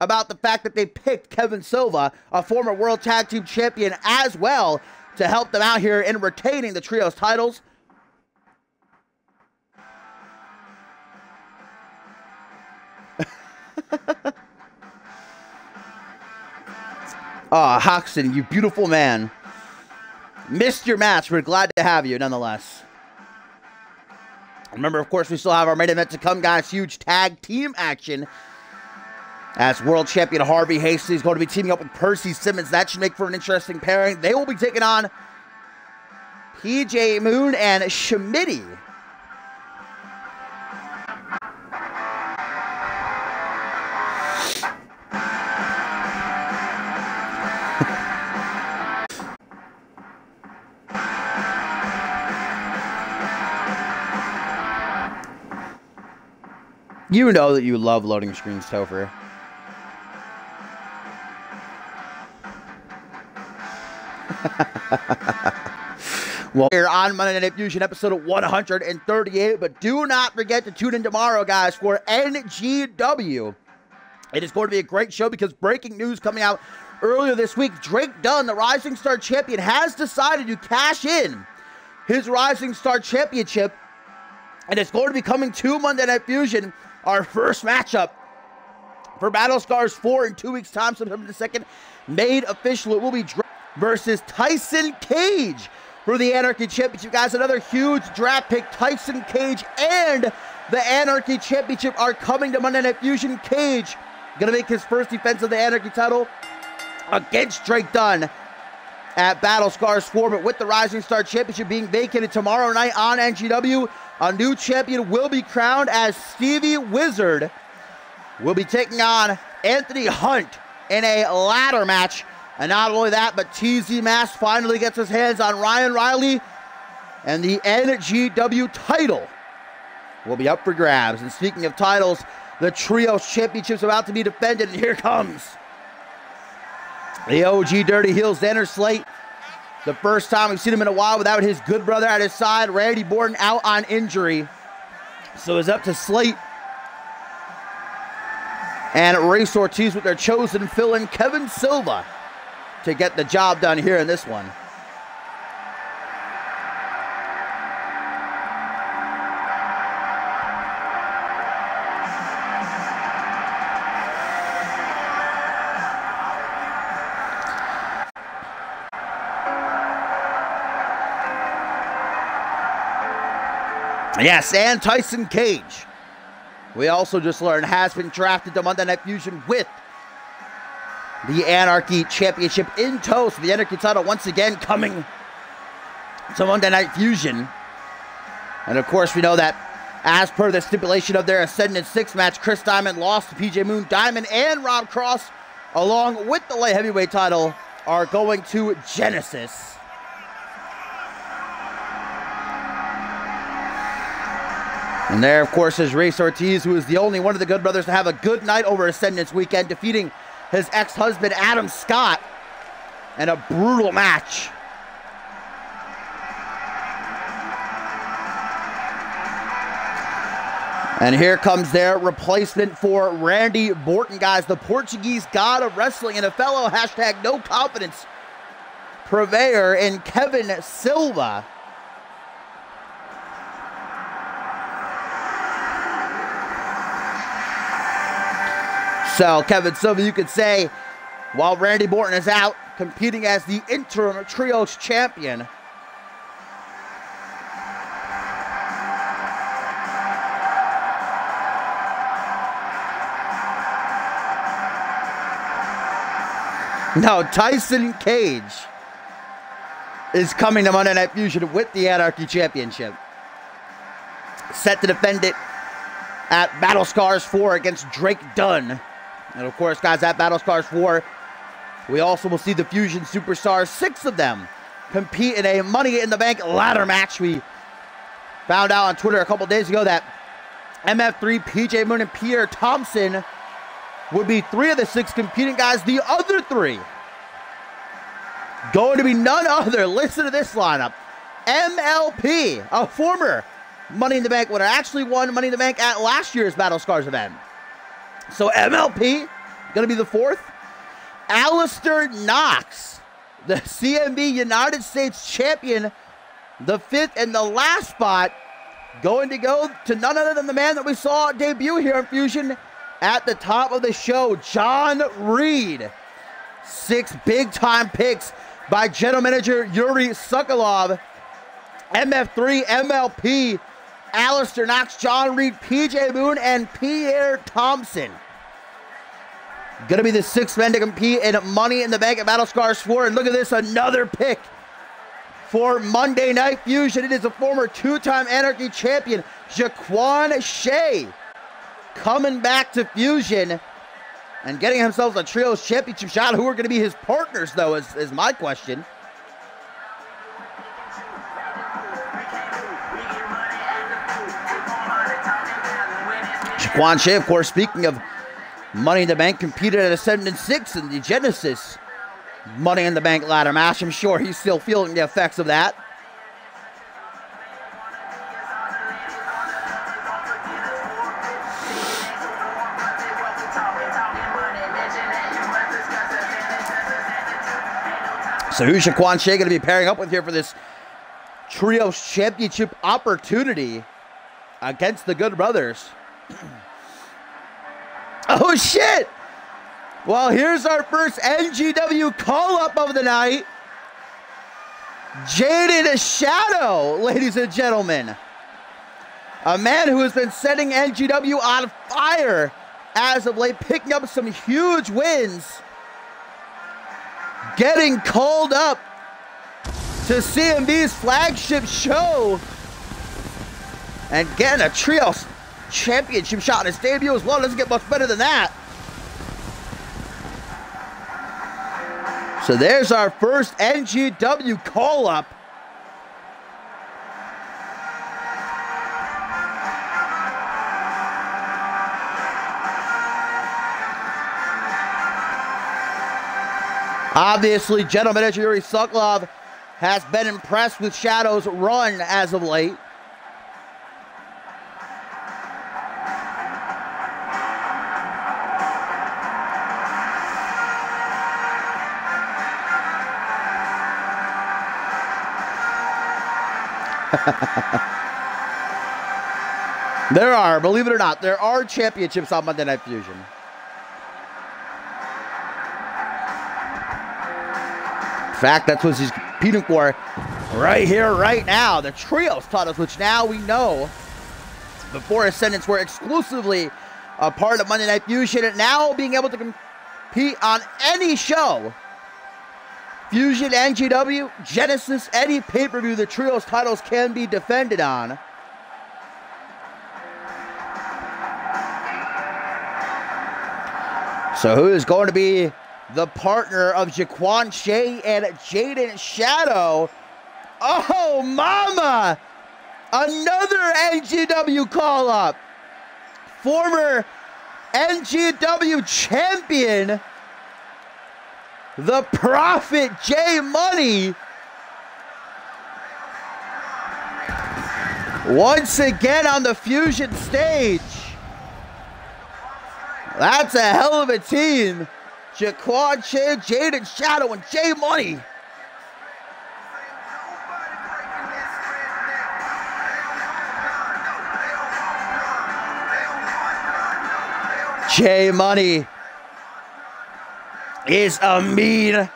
Speaker 1: about the fact that they picked Kevin Silva, a former world tag team champion, as well to help them out here in retaining the trios titles. Ah, oh, Hoxton, you beautiful man. Missed your match. We're glad to have you nonetheless. Remember, of course, we still have our main event to come, guys. Huge tag team action. As world champion Harvey Hastings is going to be teaming up with Percy Simmons. That should make for an interesting pairing. They will be taking on PJ Moon and Schmitty. You know that you love loading screens, Topher. well, here on Monday Night Fusion, episode 138. But do not forget to tune in tomorrow, guys, for NGW. It is going to be a great show because breaking news coming out earlier this week Drake Dunn, the Rising Star champion, has decided to cash in his Rising Star championship. And it's going to be coming to Monday Night Fusion our first matchup for Battle Scars 4 in two weeks' time, September the 2nd, made official. It will be Drake versus Tyson Cage for the Anarchy Championship. Guys, another huge draft pick. Tyson Cage and the Anarchy Championship are coming to Monday Night Fusion. Cage to make his first defense of the Anarchy title against Drake Dunn at Battle Scars 4, but with the Rising Star Championship being vacated tomorrow night on NGW, a new champion will be crowned as Stevie Wizard will be taking on Anthony Hunt in a ladder match. And not only that, but TZ Mass finally gets his hands on Ryan Riley. And the NGW title will be up for grabs. And speaking of titles, the Trios Championship's about to be defended. And here comes the OG Dirty Heels, Xander Slate the first time we've seen him in a while without his good brother at his side. Randy Morton out on injury. So it's up to Slate and Race Ortiz with their chosen fill-in Kevin Silva to get the job done here in this one. Yes, and Tyson Cage. We also just learned has been drafted to Monday Night Fusion with the Anarchy Championship in tow. So the Anarchy title once again coming to Monday Night Fusion. And of course, we know that as per the stipulation of their Ascendant 6 match, Chris Diamond lost to PJ Moon, Diamond, and Rob Cross along with the light heavyweight title, are going to Genesis. And there, of course, is Race Ortiz, who is the only one of the Good Brothers to have a good night over Ascendance weekend, defeating his ex-husband Adam Scott in a brutal match. And here comes their replacement for Randy Borton, guys. The Portuguese god of wrestling and a fellow hashtag no confidence purveyor in Kevin Silva. So, Kevin Silva, you could say, while Randy Borton is out competing as the interim trios champion, Now, Tyson Cage is coming to Monday Night Fusion with the Anarchy Championship. Set to defend it at Battle Scars 4 against Drake Dunn. And of course, guys, at Battle Scars 4, we also will see the Fusion Superstars, six of them, compete in a Money in the Bank ladder match. We found out on Twitter a couple days ago that MF3, PJ Moon, and Pierre Thompson would be three of the six competing guys. The other three going to be none other. Listen to this lineup MLP, a former Money in the Bank winner, actually won Money in the Bank at last year's Battle Scars event. So MLP going to be the fourth. Alistair Knox, the CMV United States champion, the fifth and the last spot, going to go to none other than the man that we saw debut here in Fusion at the top of the show, John Reed. Six big time picks by general manager Yuri Sokolov. MF3, MLP, Alistair Knox, John Reed, PJ Moon, and Pierre Thompson. Gonna be the sixth men to compete in Money in the Bank at Battle Scars 4. And look at this, another pick for Monday Night Fusion. It is a former two-time Anarchy champion, Jaquan Shea coming back to Fusion and getting himself a Trios Championship shot. Who are to be his partners, though, is, is my question. Shaquan Shea, of course, speaking of Money in the Bank, competed at Ascendant 6 in the Genesis Money in the Bank ladder match. I'm sure he's still feeling the effects of that. So who's Shaquan Shea going to be pairing up with here for this Trios Championship opportunity against the Good Brothers? oh, shit! Well, here's our first NGW call-up of the night. Jaden Shadow, ladies and gentlemen. A man who has been setting NGW on fire as of late, picking up some huge wins getting called up to CMV's flagship show and getting a Trios championship shot in his debut as well. Doesn't get much better than that. So there's our first NGW call up. Obviously, Manager Yuri Sokolov has been impressed with Shadow's run as of late. there are, believe it or not, there are championships on Monday Night Fusion. In fact, that's what he's competing for right here, right now. The trios titles, which now we know before Ascendance were exclusively a part of Monday Night Fusion, and now being able to compete on any show. Fusion, NGW, Genesis, any pay-per-view the trios titles can be defended on. So who is going to be the partner of Jaquan Shea and Jaden Shadow? Oh, mama! Another NGW call-up. Former NGW champion, the Prophet J Money. Once again on the Fusion stage. That's a hell of a team. Jaquan Shea, Jaden Shadow, and J Money. J Money is a mean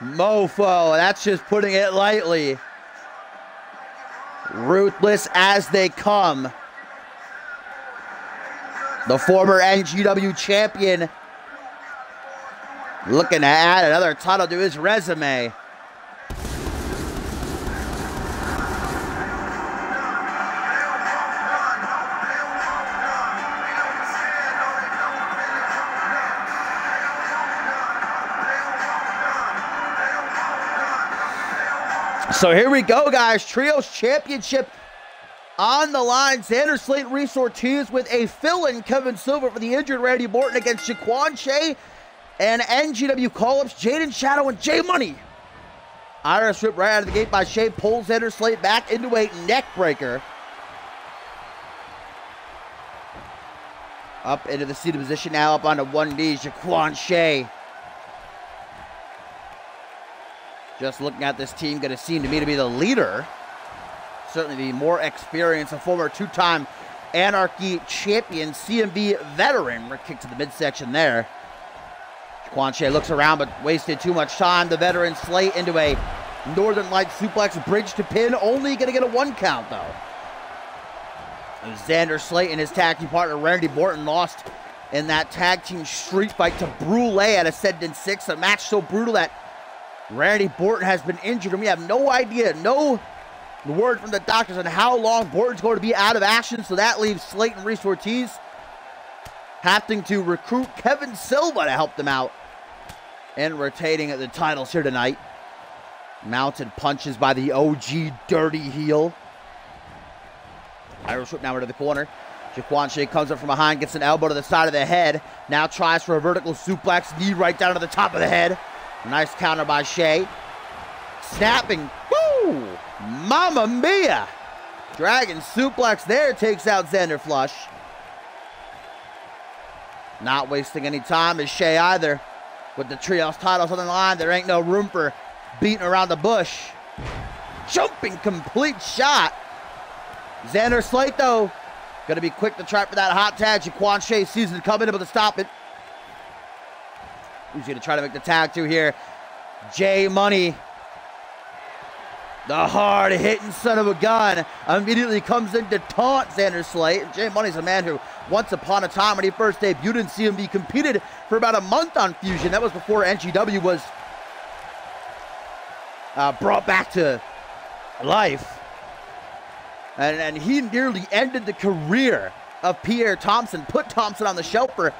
Speaker 1: mofo. That's just putting it lightly. Ruthless as they come. The former NGW champion looking to add another title to his resume. So here we go, guys. Trios Championship on the line. Xander Slate Reese Ortiz with a fill-in Kevin Silva for the injured Randy Morton against Jaquan Shea and NGW call-ups Jaden Shadow and J Money. Irish whip right out of the gate by Shea pulls Xander Slate back into a neck breaker. Up into the seated position now, up onto one knee. Jaquan Shea Just looking at this team, going to seem to me to be the leader. Certainly the more experienced, a former two-time Anarchy champion, CMV veteran. Kicked to the midsection there. Quan Shea looks around but wasted too much time. The veteran Slate into a Northern Light suplex bridge to pin. Only going to get a one count though. Xander Slate and his tag team partner Randy Morton lost in that tag team street fight to Brule at Ascendant 6. A match so brutal that Randy Borton has been injured, and we have no idea, no word from the doctors on how long Borton's going to be out of action. So that leaves Slate and Reese Ortiz having to recruit Kevin Silva to help them out and retaining the titles here tonight. Mounted punches by the OG Dirty Heel. Irish whip now into the corner. Jaquan Shea comes up from behind, gets an elbow to the side of the head. Now tries for a vertical suplex, knee right down to the top of the head. Nice counter by Shea. Snapping. Woo! Mamma mia! Dragon suplex there takes out Xander Flush. Not wasting any time is Shea either. With the trios titles on the line, there ain't no room for beating around the bush. Jumping complete shot. Xander Slate, though, gonna be quick to try for that hot tag. Jaquan Shea sees it coming, able to stop it. Who's going to try to make the tag to here? Jay Money. The hard hitting son of a gun immediately comes in to taunt Xander Slate. Jay Money's a man who, once upon a time, when he first debuted in CMV, competed for about a month on Fusion. That was before NGW was uh, brought back to life. And, and he nearly ended the career of Pierre Thompson, put Thompson on the shelf for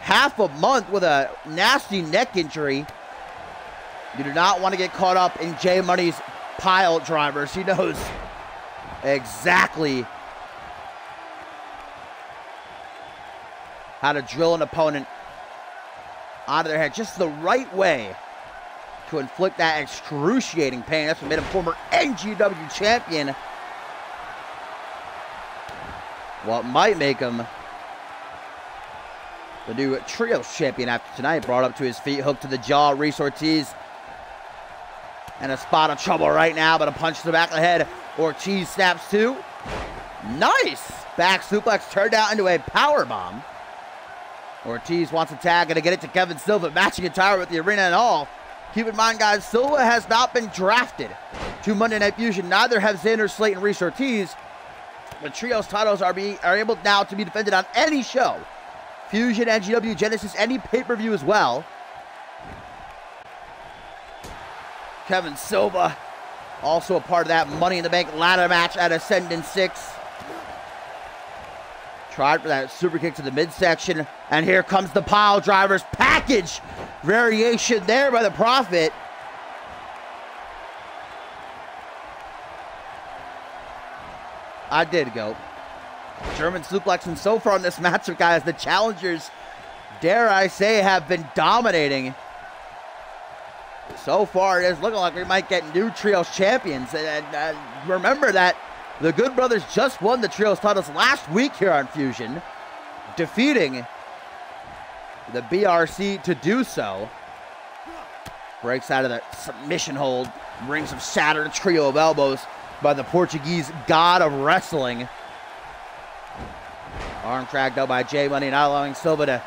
Speaker 1: half a month with a nasty neck injury. You do not want to get caught up in J Money's pile drivers. He knows exactly how to drill an opponent out of their head just the right way to inflict that excruciating pain. That's what made him former NGW champion. What might make him the new Trios champion after tonight. Brought up to his feet, hooked to the jaw. Reese Ortiz and a spot of trouble right now, but a punch to the back of the head. Ortiz snaps too. Nice! Back suplex turned out into a power bomb. Ortiz wants a tag, gonna get it to Kevin Silva, matching attire with the arena and all. Keep in mind, guys, Silva has not been drafted to Monday Night Fusion. Neither have Xander Slate and Reese Ortiz. The trios titles are, be, are able now to be defended on any show Fusion, NGW, Genesis, any pay-per-view as well. Kevin Silva, also a part of that Money in the Bank ladder match at Ascendant 6. Tried for that super kick to the midsection. And here comes the pile driver's package variation there by the Prophet. I did go. German suplex, and so far in this matchup, guys, the challengers, dare I say, have been dominating. So far, it is looking like we might get new trios champions. And, and remember that the Good Brothers just won the trios titles last week here on Fusion, defeating the BRC to do so. Breaks out of the submission hold, brings some Saturn trio of elbows by the Portuguese god of wrestling. Arm track though by J Money, not allowing Silva to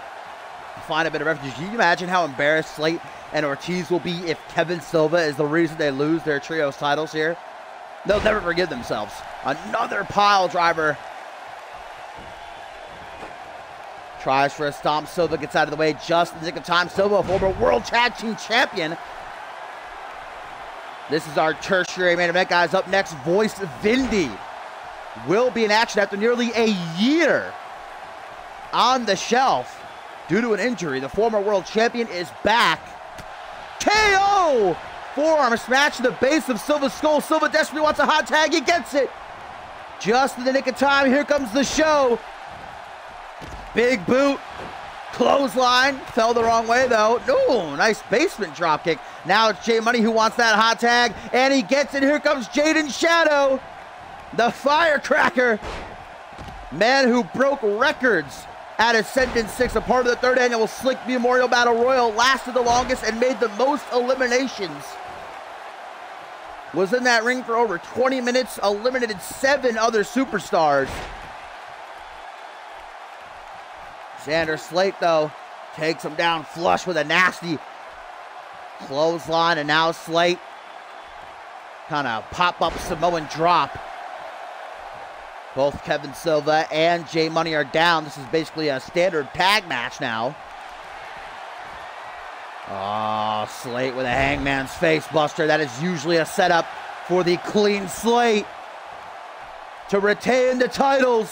Speaker 1: find a bit of refuge. Can you imagine how embarrassed Slate and Ortiz will be if Kevin Silva is the reason they lose their trios titles here? They'll never forgive themselves. Another pile driver. Tries for a stomp. Silva gets out of the way just in the nick of time. Silva, former world tag team champion, this is our tertiary main event, guys. Up next, Voice Vindy will be in action after nearly a year on the shelf due to an injury. The former world champion is back. KO! Forearm smash to the base of Silva's skull. Silva desperately wants a hot tag. He gets it. Just in the nick of time, here comes the show. Big boot. Clothesline. Fell the wrong way, though. No, nice basement dropkick. Now it's Jay Money who wants that hot tag, and he gets it. Here comes Jaden Shadow, the firecracker. Man who broke records at Ascendant 6, a part of the third annual Slick Memorial Battle Royal, lasted the longest and made the most eliminations. Was in that ring for over 20 minutes, eliminated seven other superstars. Xander Slate, though, takes him down flush with a nasty clothesline, and now Slate kind of pop up Samoan drop. Both Kevin Silva and Jay Money are down. This is basically a standard tag match now. Oh, Slate with a hangman's face buster. That is usually a setup for the clean slate to retain the titles.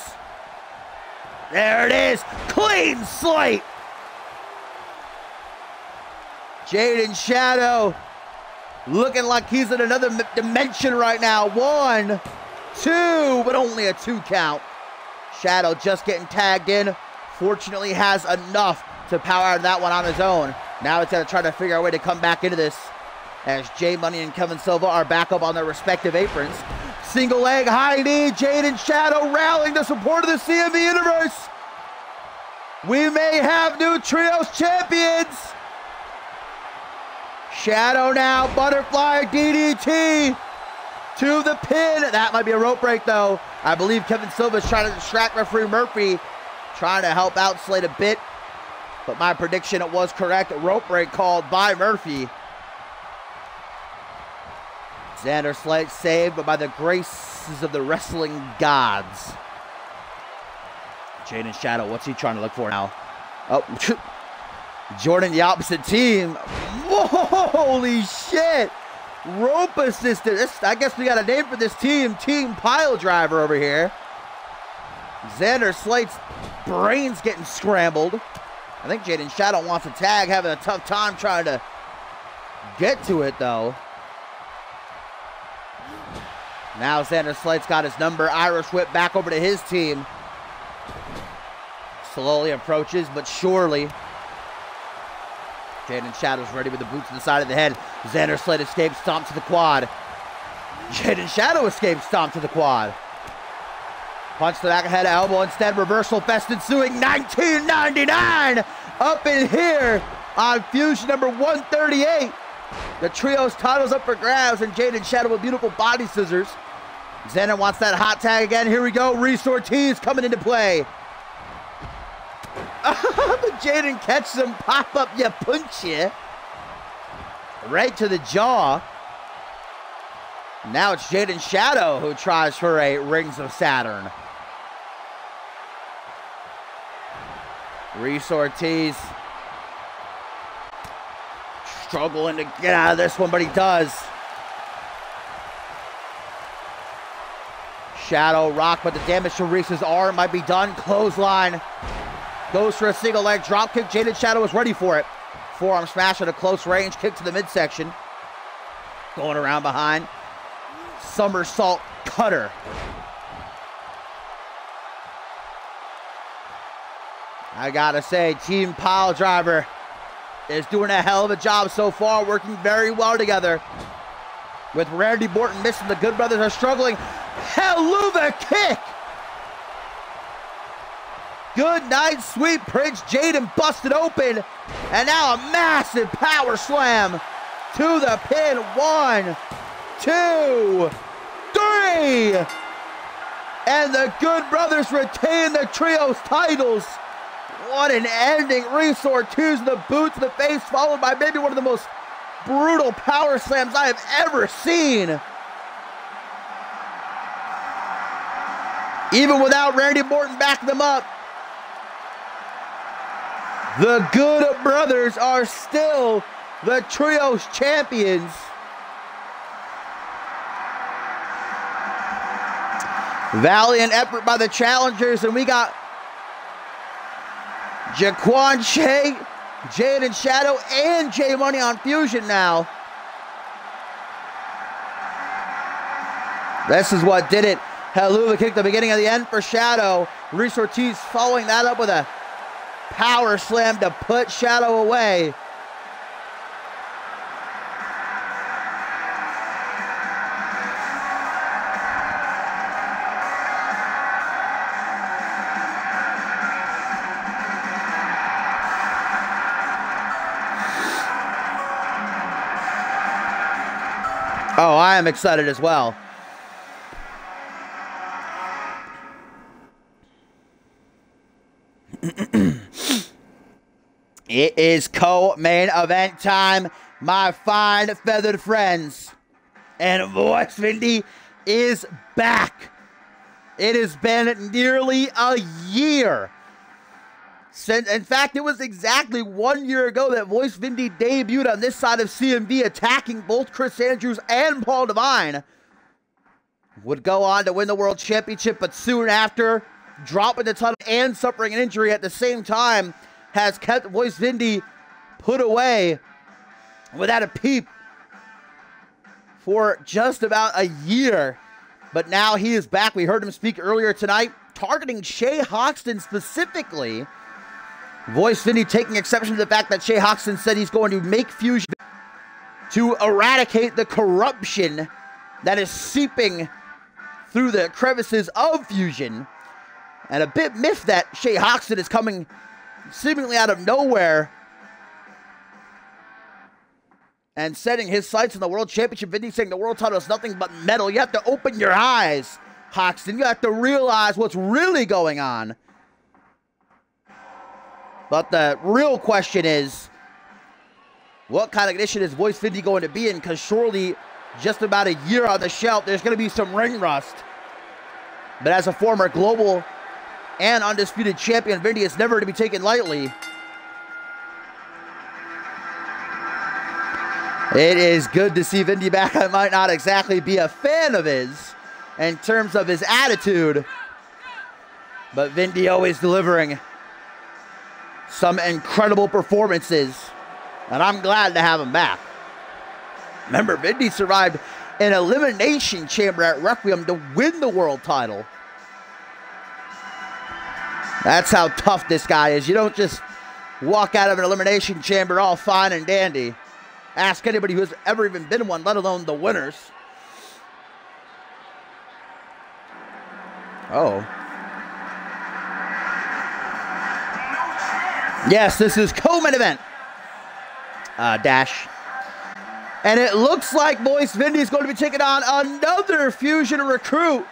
Speaker 1: There it is. Clean slate. Jaden Shadow looking like he's in another dimension right now. One, two, but only a two count. Shadow just getting tagged in. Fortunately, has enough to power out of that one on his own. Now he's going to try to figure out a way to come back into this as Jay Money and Kevin Silva are back up on their respective aprons. Single leg high knee, Jaden Shadow rallying the support of the CMV Universe. We may have new Trios champions. Shadow now, butterfly DDT to the pin. That might be a rope break though. I believe Kevin Silva is trying to distract referee Murphy, trying to help out Slate a bit. But my prediction, it was correct. Rope break called by Murphy. Xander Slate saved, but by the graces of the wrestling gods. Jaden Shadow, what's he trying to look for now? Oh, Jordan, the opposite team. Holy shit! Rope assisted. This, I guess we got a name for this team. Team Pile Driver over here. Xander Slate's brains getting scrambled. I think Jaden Shadow wants a tag, having a tough time trying to get to it, though. Now Xander Slate's got his number. Irish whip back over to his team. Slowly approaches, but surely. Jaden Shadow's ready with the boots to the side of the head. Xander Slate escapes, stomp to the quad. Jaden Shadow escapes, stomp to the quad. Punch to the back of head, elbow instead, reversal fest ensuing. 1999 up in here on Fusion number 138. The trio's titles up for grabs, and Jaden Shadow with beautiful body scissors. Xander wants that hot tag again. Here we go. Reese Ortiz coming into play. But Jaden him, pop up, you punch you. Right to the jaw. Now it's Jaden Shadow who tries for a Rings of Saturn. Reese Ortiz struggling to get out of this one, but he does. Shadow rock, but the damage to Reese's arm might be done. Clothesline. Goes for a single leg drop kick. Jaded Shadow is ready for it. Forearm smash at a close range. Kick to the midsection. Going around behind. Somersault cutter. I gotta say, Team Pile Driver is doing a hell of a job so far, working very well together. With Randy Borton missing, the Good Brothers are struggling. Helluva kick! Good night, sweet Prince Jaden busted open. And now a massive power slam to the pin. One, two, three. And the Good Brothers retain the trios titles. What an ending. Reese Ortiz the boot to the face, followed by maybe one of the most brutal power slams I have ever seen. Even without Randy Orton backing them up, the Good Brothers are still the Trios champions. Valiant effort by the challengers, and we got Jaquan Shea, Jaden Shadow, and Jay Money on Fusion now. This is what did it. Helluva kick the beginning of the end for Shadow. Reese Ortiz following that up with a power slam to put Shadow away. Oh, I am excited as well. it is co-main event time, my fine feathered friends. And Voice Vindy is back. It has been nearly a year in fact, it was exactly one year ago that Voice Vindy debuted on this side of CMV, attacking both Chris Andrews and Paul Devine. Would go on to win the World Championship, but soon after, dropping the title and suffering an injury at the same time, has kept Voice Vindy put away without a peep for just about a year. But now he is back. We heard him speak earlier tonight, targeting Shay Hoxton specifically Voice Vindy taking exception to the fact that Shay Hoxton said he's going to make Fusion to eradicate the corruption that is seeping through the crevices of Fusion. And a bit miffed that Shay Hoxton is coming seemingly out of nowhere and setting his sights on the World Championship. Vindy saying the world title is nothing but metal. You have to open your eyes, Hoxton. You have to realize what's really going on. But the real question is, what kind of condition is Voice Vindy going to be in? Because surely just about a year on the shelf, there's going to be some ring rust. But as a former global and undisputed champion, Vindy is never to be taken lightly. It is good to see Vindy back. I might not exactly be a fan of his in terms of his attitude, but Vindy always delivering some incredible performances, and I'm glad to have him back. Remember, Vindy survived an elimination chamber at Requiem to win the world title. That's how tough this guy is. You don't just walk out of an elimination chamber all fine and dandy. Ask anybody who's ever even been one, let alone the winners. Oh. Yes, this is co-main event. Uh, dash. And it looks like Voice Vindy is going to be taking on another Fusion recruit.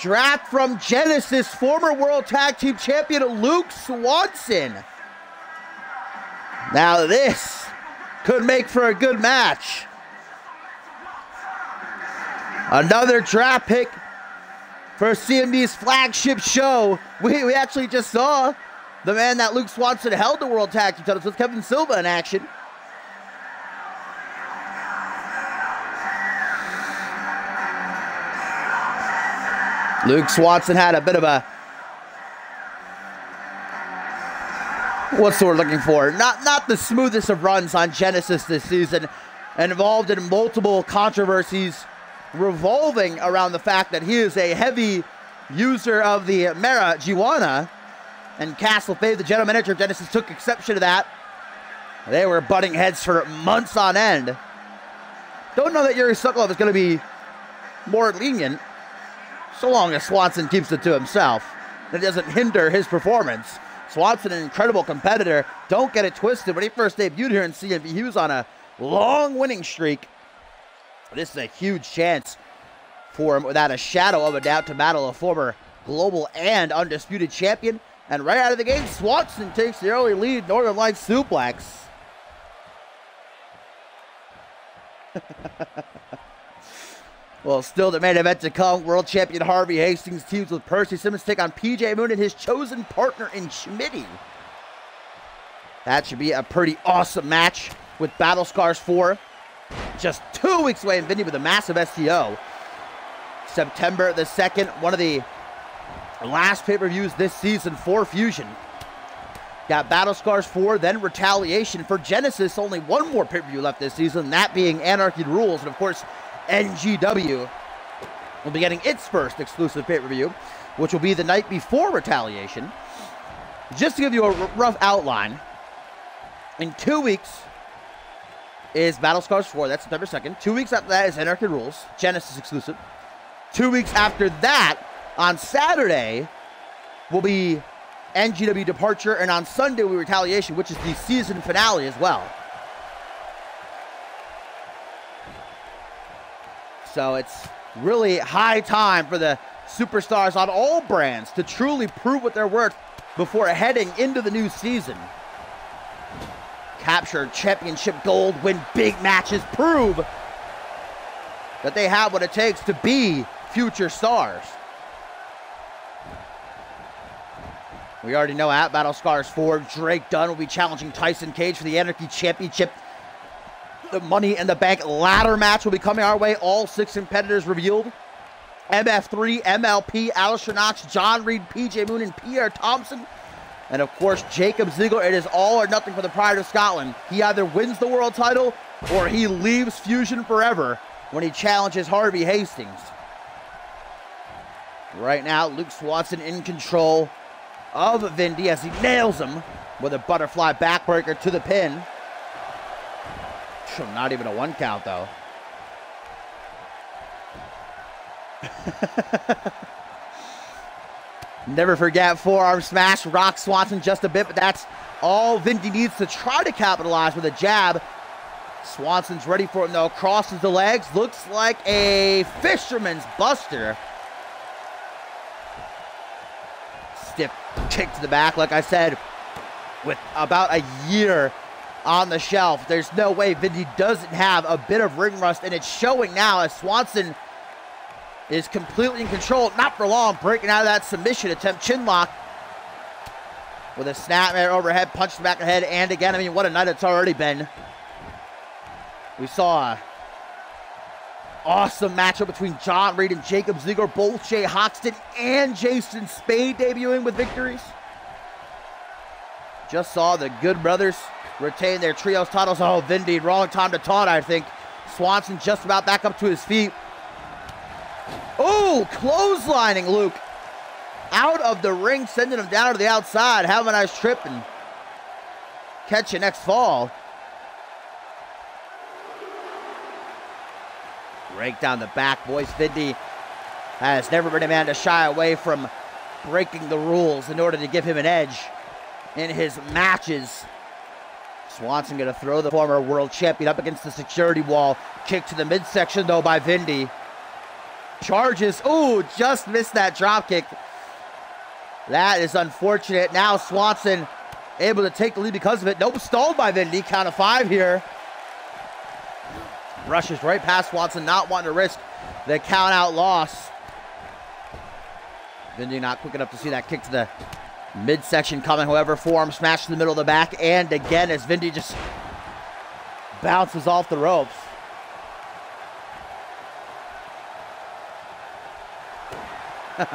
Speaker 1: Draft from Genesis, former World Tag Team Champion Luke Swanson. Now this could make for a good match. Another draft pick for CMV's flagship show. We, we actually just saw the man that Luke Swanson held the World Tag Team titles with Kevin Silva in action. Luke Swanson had a bit of a what's the word looking for? Not not the smoothest of runs on Genesis this season, involved in multiple controversies revolving around the fact that he is a heavy user of the marijuana. And Castle Fave, the general manager of Genesis, took exception to that. They were butting heads for months on end. Don't know that Yuri Sokolov is going to be more lenient, so long as Swanson keeps it to himself. It doesn't hinder his performance. Swanson, an incredible competitor. Don't get it twisted. When he first debuted here in CMV, he was on a long winning streak. This is a huge chance for him, without a shadow of a doubt, to battle a former global and undisputed champion. And right out of the gate, Swanson takes the early lead. Northern Lights suplex. well, still the main event to come. World champion Harvey Hastings teams with Percy Simmons take on PJ Moon and his chosen partner in Schmitty. That should be a pretty awesome match with Battle Scars 4. Just two weeks away in Vindy with a massive STO. September the 2nd, one of the last pay-per-views this season for Fusion. Got Battle Scars 4, then Retaliation. For Genesis, only one more pay-per-view left this season, that being Anarchy Rules. And of course, NGW will be getting its first exclusive pay-per-view, which will be the night before Retaliation. Just to give you a rough outline, in two weeks is Battle Scars 4, that's September 2nd. Two weeks after that is Anarchy Rules, Genesis exclusive. Two weeks after that, on Saturday, will be NGW Departure, and on Sunday we Retaliation, which is the season finale as well. So it's really high time for the superstars on all brands to truly prove what they're worth before heading into the new season. Capture championship gold, win big matches, prove that they have what it takes to be future stars. We already know at Battle Scars 4, Drake Dunn will be challenging Tyson Cage for the Anarchy Championship. The Money in the Bank ladder match will be coming our way. All six competitors revealed. MF3, MLP, Alistair Knox, John Reed, PJ Moon, and Pierre Thompson. And of course, Jacob Ziegler. It is all or nothing for the Pride of Scotland. He either wins the world title or he leaves Fusion forever when he challenges Harvey Hastings. Right now, Luke Swanson in control of Vindy as he nails him with a butterfly backbreaker to the pin. Not even a one count, though. Never forget forearm smash, rock Swanson just a bit, but that's all Vindy needs to try to capitalize with a jab. Swanson's ready for it, though. Crosses the legs. Looks like a fisherman's buster. stiff kick to the back. Like I said, with about a year on the shelf, there's no way Vindy doesn't have a bit of ring rust, and it's showing now as Swanson is completely in control. Not for long, breaking out of that submission attempt. Chin lock with a snapmare overhead, punch to back of the head, and again, I mean, what a night it's already been. We saw a awesome matchup between John Reed and Jacob Ziegler, both Jay Hoxton and Jason Spade debuting with victories. Just saw the Good Brothers retain their trios titles. Oh, Vindy, wrong time to taunt, I think. Swanson just about back up to his feet. Oh, clotheslining Luke. Out of the ring, sending him down to the outside. Have a nice trip and catch you next fall. Break down the back, boys. Vindy has never been a man to shy away from breaking the rules in order to give him an edge in his matches. Swanson going to throw the former world champion up against the security wall. Kick to the midsection, though, by Vindy. Charges. Ooh, just missed that drop kick. That is unfortunate. Now Swanson able to take the lead because of it. Nope, stalled by Vindy. Count of five here. Rushes right past Swanson, not wanting to risk the count out loss. Vindy not quick enough to see that kick to the midsection coming. However, forearm smash to the middle of the back. And again, as Vindy just bounces off the ropes.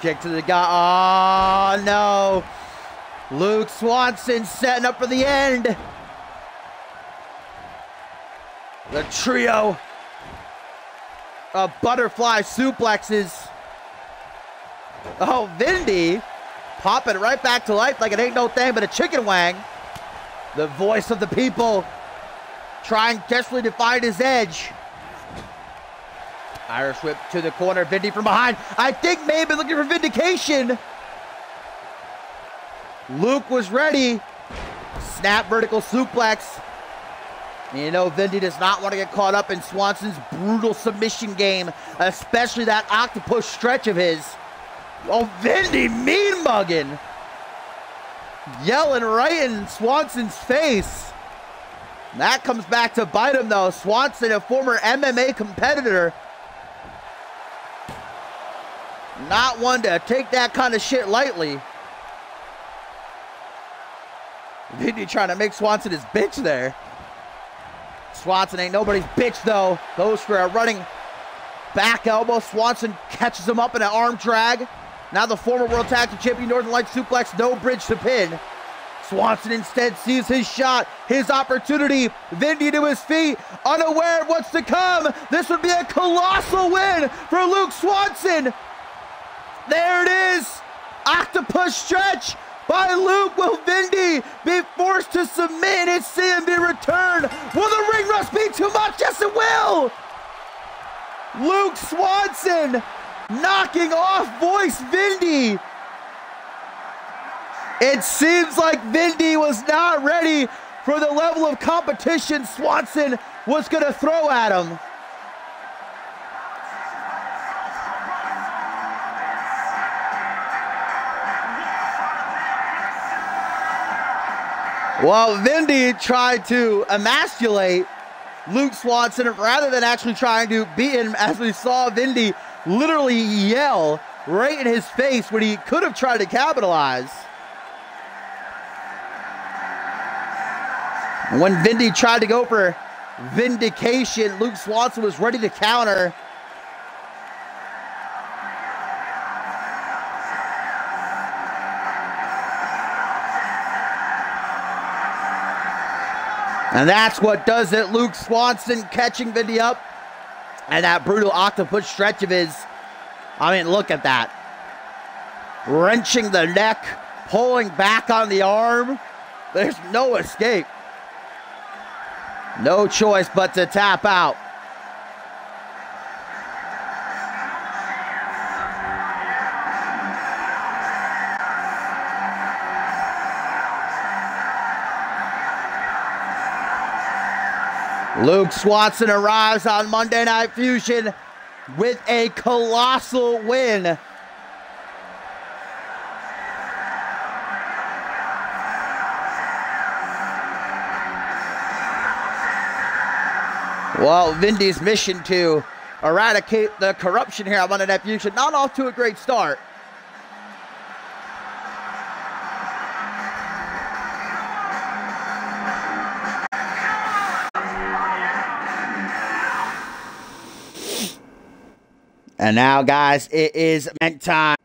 Speaker 1: Kick to the guy. Oh, no. Luke Swanson setting up for the end. The trio of butterfly suplexes. Oh, Vindy popping it right back to life like it ain't no thing but a chicken wang. The voice of the people trying desperately to find his edge. Irish whip to the corner, Vindy from behind. I think maybe looking for vindication. Luke was ready. Snap vertical suplex. You know, Vindy does not want to get caught up in Swanson's brutal submission game, especially that octopus stretch of his. Oh, Vindy mean mugging. Yelling right in Swanson's face. That comes back to bite him, though. Swanson, a former MMA competitor, not one to take that kind of shit lightly. Vindy trying to make Swanson his bitch there. Swanson ain't nobody's bitch, though. Goes for a running back elbow. Swanson catches him up in an arm drag. Now the former World Tag Team Champion Northern Lights suplex, no bridge to pin. Swanson instead sees his shot, his opportunity. Vindy to his feet, unaware of what's to come. This would be a colossal win for Luke Swanson. There it is. Octopus stretch by Luke. Will Vindy be forced to submit and see him be returned? Will the ring rust be too much? Yes, it will. Luke Swanson knocking off Voice Vindy. It seems like Vindy was not ready for the level of competition Swanson was going to throw at him. Well, Vindy tried to emasculate Luke Swanson rather than actually trying to beat him, as we saw Vindy literally yell right in his face when he could have tried to capitalize. When Vindy tried to go for vindication, Luke Swanson was ready to counter. And that's what does it. Luke Swanson catching Vindy up. And that brutal octopus stretch of his. I mean, look at that. Wrenching the neck, pulling back on the arm. There's no escape. No choice but to tap out. Luke Swanson arrives on Monday Night Fusion with a colossal win. Well, Vindy's mission to eradicate the corruption here on Monday Night Fusion not off to a great start. And now, guys, it is meant time.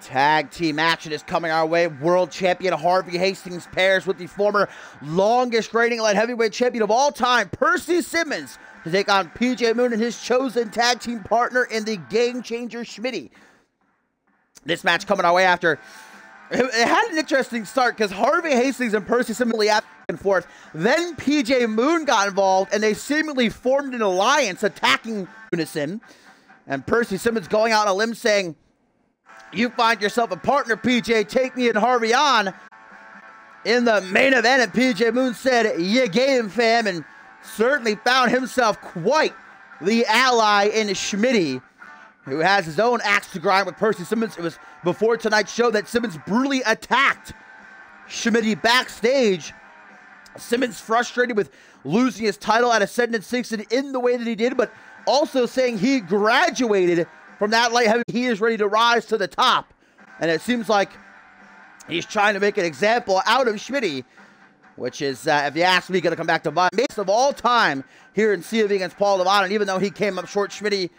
Speaker 1: Tag team action is coming our way. World champion Harvey Hastings pairs with the former longest reigning light heavyweight champion of all time, Percy Simmons, to take on PJ Moon and his chosen tag team partner in the Game Changer Schmitty. This match coming our way after it, had an interesting start because Harvey Hastings and Percy seemingly back and forth. Then PJ Moon got involved and they seemingly formed an alliance attacking Unison. And Percy Simmons going out on a limb saying, You find yourself a partner, PJ. Take me and Harvey on. In the main event, and PJ Moon said, You game, fam, and certainly found himself quite the ally in Schmitty who has his own axe to grind with Percy Simmons. It was before tonight's show that Simmons brutally attacked Schmitty backstage. Simmons frustrated with losing his title at Ascendant 6 and in the way that he did, but also saying he graduated from that light heavy. He is ready to rise to the top. And it seems like he's trying to make an example out of Schmitty. which is, uh, if you ask me, going to come back to my best of all time here in CMV against Paul Devon. And even though he came up short, Schmitty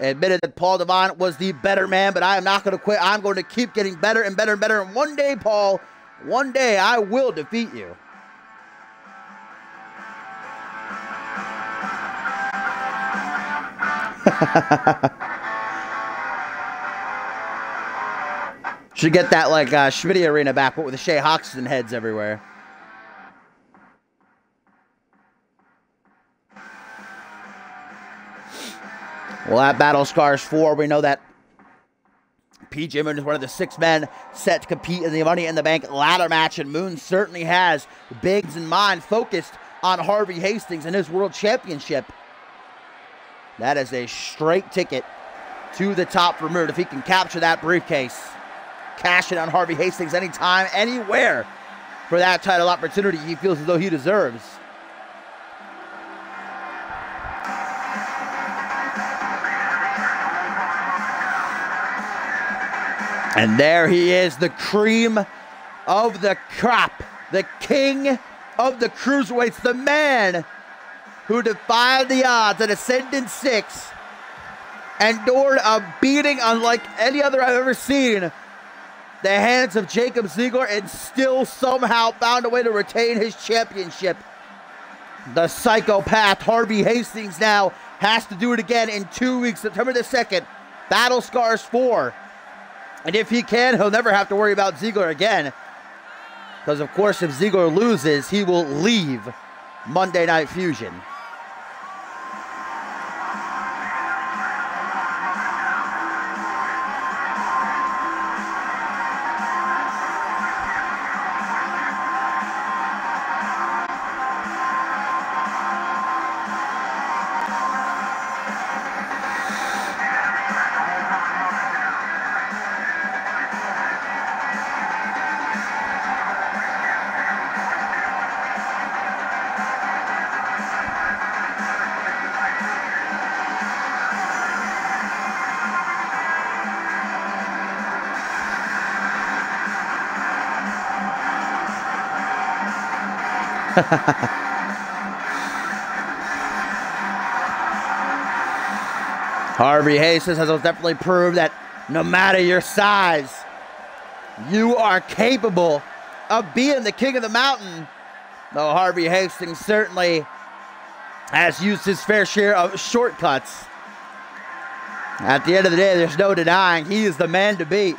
Speaker 1: admitted that Paul Devon was the better man, but I am not going to quit. I'm going to keep getting better and better and better. And one day, Paul, one day I will defeat you. Should get that like uh, Schmidt Arena back, but with the Shea Hoxton heads everywhere. Well, at Battle Scars 4, we know that PJ Moon is one of the six men set to compete in the Money in the Bank ladder match, and Moon certainly has bigs in mind, focused on Harvey Hastings and his World Championship. That is a straight ticket to the top for Moon if he can capture that briefcase cash it on Harvey Hastings anytime, anywhere for that title opportunity he feels as though he deserves. And there he is, the cream of the crop, the king of the cruiserweights, the man who defied the odds at Ascendant 6, endured a beating unlike any other I've ever seen the hands of Jacob Ziegler and still somehow found a way to retain his championship. The psychopath Harvey Hastings now has to do it again in two weeks, September the 2nd. Battle Scars 4. And if he can, he'll never have to worry about Ziegler again. Because, of course, if Ziegler loses, he will leave Monday Night Fusion. Harvey Hastings has definitely proved that no matter your size, you are capable of being the king of the mountain. Though Harvey Hastings certainly has used his fair share of shortcuts. At the end of the day, there's no denying he is the man to beat.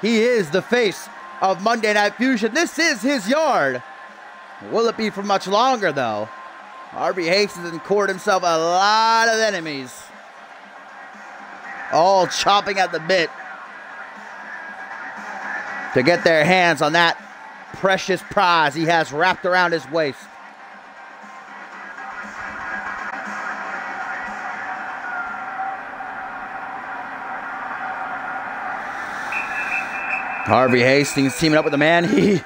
Speaker 1: He is the face of Monday Night Fusion. This is his yard. Will it be for much longer, though? Harvey Hastings has court himself a lot of enemies. All chopping at the bit to get their hands on that precious prize he has wrapped around his waist. Harvey Hastings teaming up with a man he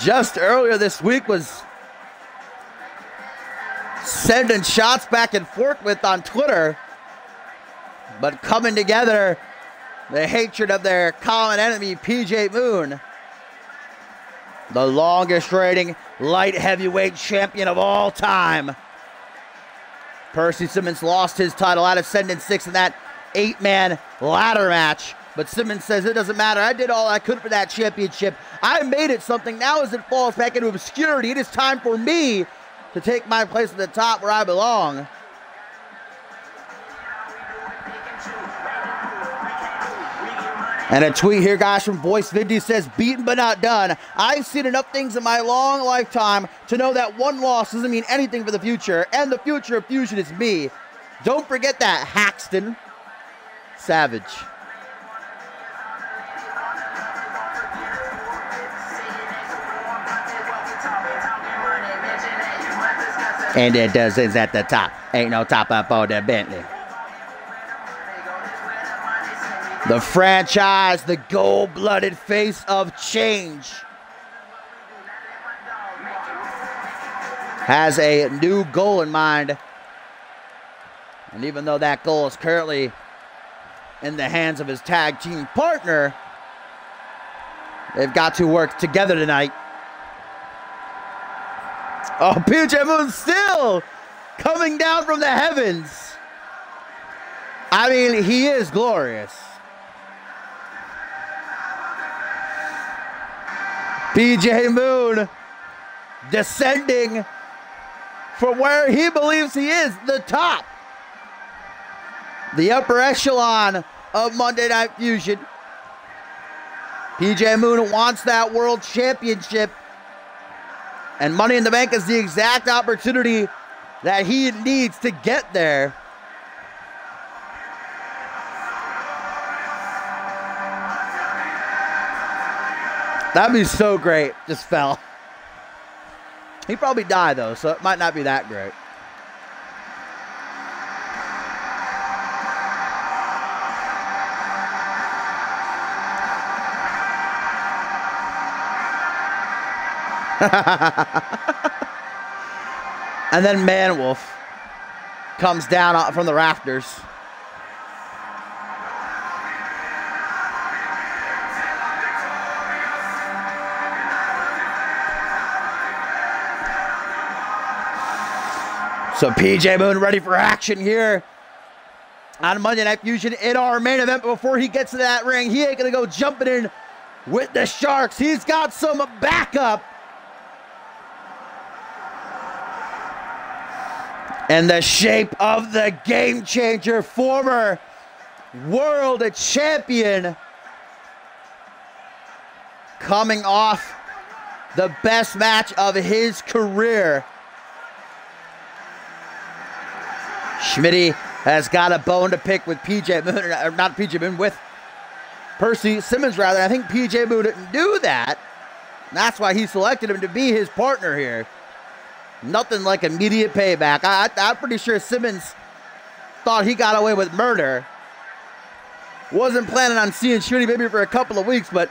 Speaker 1: just earlier this week was sending shots back and forth with on Twitter, but coming together, the hatred of their common enemy, PJ Moon, the longest reigning light heavyweight champion of all time. Percy Simmons lost his title at Ascendant 6 in that eight man ladder match but Simmons says it doesn't matter. I did all I could for that championship. I made it something. Now as it falls back into obscurity, it is time for me to take my place at the top where I belong. And a tweet here, guys, from Voice Vindy says, beaten but not done. I've seen enough things in my long lifetime to know that one loss doesn't mean anything for the future, and the future of Fusion is me. Don't forget that, Hoxton. Savage. And it does is at the top. Ain't no top up on the Bentley. The franchise, the gold blooded face of change, has a new goal in mind. And even though that goal is currently in the hands of his tag team partner, They've got to work together tonight. Oh, PJ Moon still coming down from the heavens. I mean, he is glorious. PJ Moon descending from where he believes he is, the top, the upper echelon of Monday Night Fusion. PJ Moon wants that world championship, and Money in the Bank is the exact opportunity that he needs to get there. That'd be so great. Just fell. He'd probably died though, so it might not be that great. and then Manwolf comes down from the rafters. So PJ Moon ready for action here on Monday Night Fusion in our main event. But Before he gets to that ring, he ain't gonna go jumping in with the Sharks. He's got some backup. And the shape of the game changer, former world champion, coming off the best match of his career. Schmitty has got a bone to pick with PJ Moon, not PJ Moon, with Percy Simmons, rather. I think PJ Moon didn't do that. That's why he selected him to be his partner here. Nothing like immediate payback. I, am pretty sure Simmons thought he got away with murder. Wasn't planning on seeing Schmitty maybe for a couple of weeks, but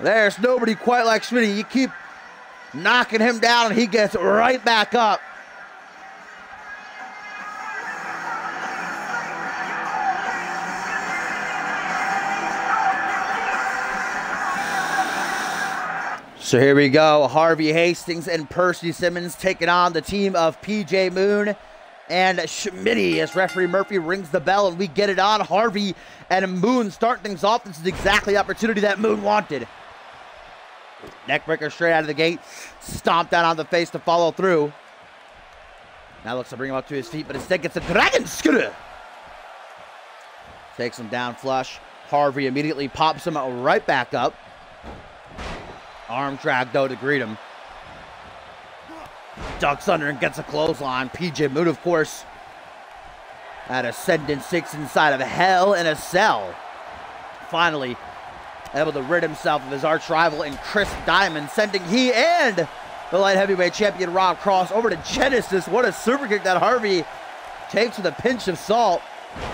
Speaker 1: there's nobody quite like Schmitty. You keep knocking him down, and he gets right back up. So here we go. Harvey Hastings and Percy Simmons taking on the team of PJ Moon and Schmitty as referee Murphy rings the bell and we get it on. Harvey and Moon start things off. This is exactly the opportunity that Moon wanted. Neckbreaker straight out of the gate. Stomped down on the face to follow through. Now looks to bring him up to his feet, but instead gets a dragon scooter. Takes him down flush. Harvey immediately pops him right back up. Arm drag, though, to greet him. Ducks under and gets a clothesline. PJ Moon, of course, at Ascendant 6 inside of Hell in a Cell. Finally, able to rid himself of his arch rival in Chris Diamond, sending he and the light heavyweight champion Rob Cross over to Genesis. What a super kick that Harvey takes with a pinch of salt,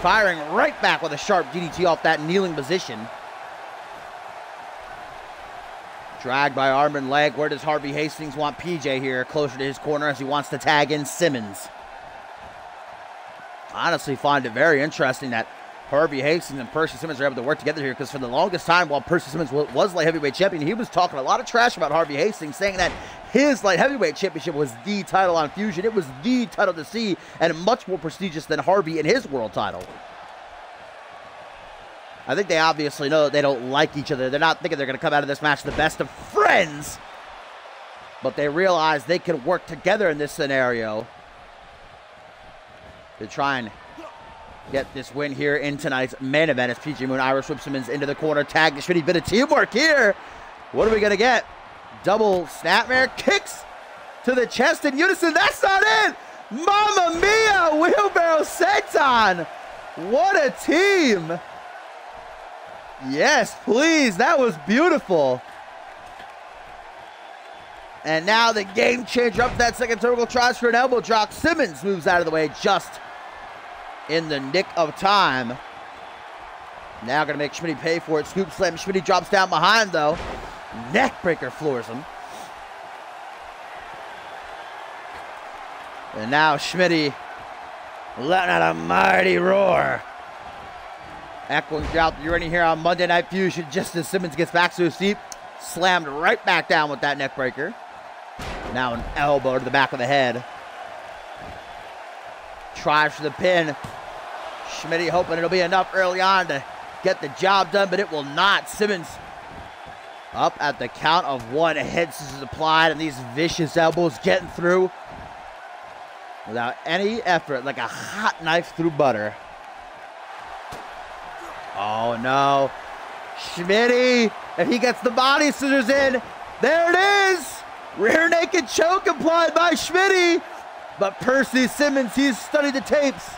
Speaker 1: firing right back with a sharp DDT off that kneeling position. Dragged by arm and leg. Where does Harvey Hastings want PJ here? Closer to his corner as he wants to tag in Simmons. Honestly, find it very interesting that Harvey Hastings and Percy Simmons are able to work together here because for the longest time, while Percy Simmons was light heavyweight champion, he was talking a lot of trash about Harvey Hastings, saying that his light heavyweight championship was the title on Fusion. It was the title to see and much more prestigious than Harvey and his world title. I think they obviously know that they don't like each other. They're not thinking they're going to come out of this match the best of friends. But they realize they can work together in this scenario to try and get this win here in tonight's main event as PJ Moon Irish whips Simmons into the corner. Tag the Schmitty bit of teamwork here. What are we going to get? Double snapmare kicks to the chest in unison. That's not it. Mama mia, wheelbarrow senton. What a team. Yes, please. That was beautiful. And now the game changer up that second circle tries for an elbow drop. Simmons moves out of the way just in the nick of time. Now to make Schmitty pay for it. Scoop slam. Schmitty drops down behind though. Neckbreaker floors him. And now Schmitty letting out a mighty roar. Throughout the arena here on Monday Night Fusion just as Simmons gets back to his feet. Slammed right back down with that neck breaker. Now an elbow to the back of the head. Tries for the pin. Schmidt hoping it'll be enough early on to get the job done, but it will not. Simmons up at the count of one. Head scissors applied, and these vicious elbows getting through without any effort, like a hot knife through butter. Oh no. Schmitty, if he gets the body scissors in, there it is! Rear naked choke applied by Schmitty. But Percy Simmons, he's studied the tapes.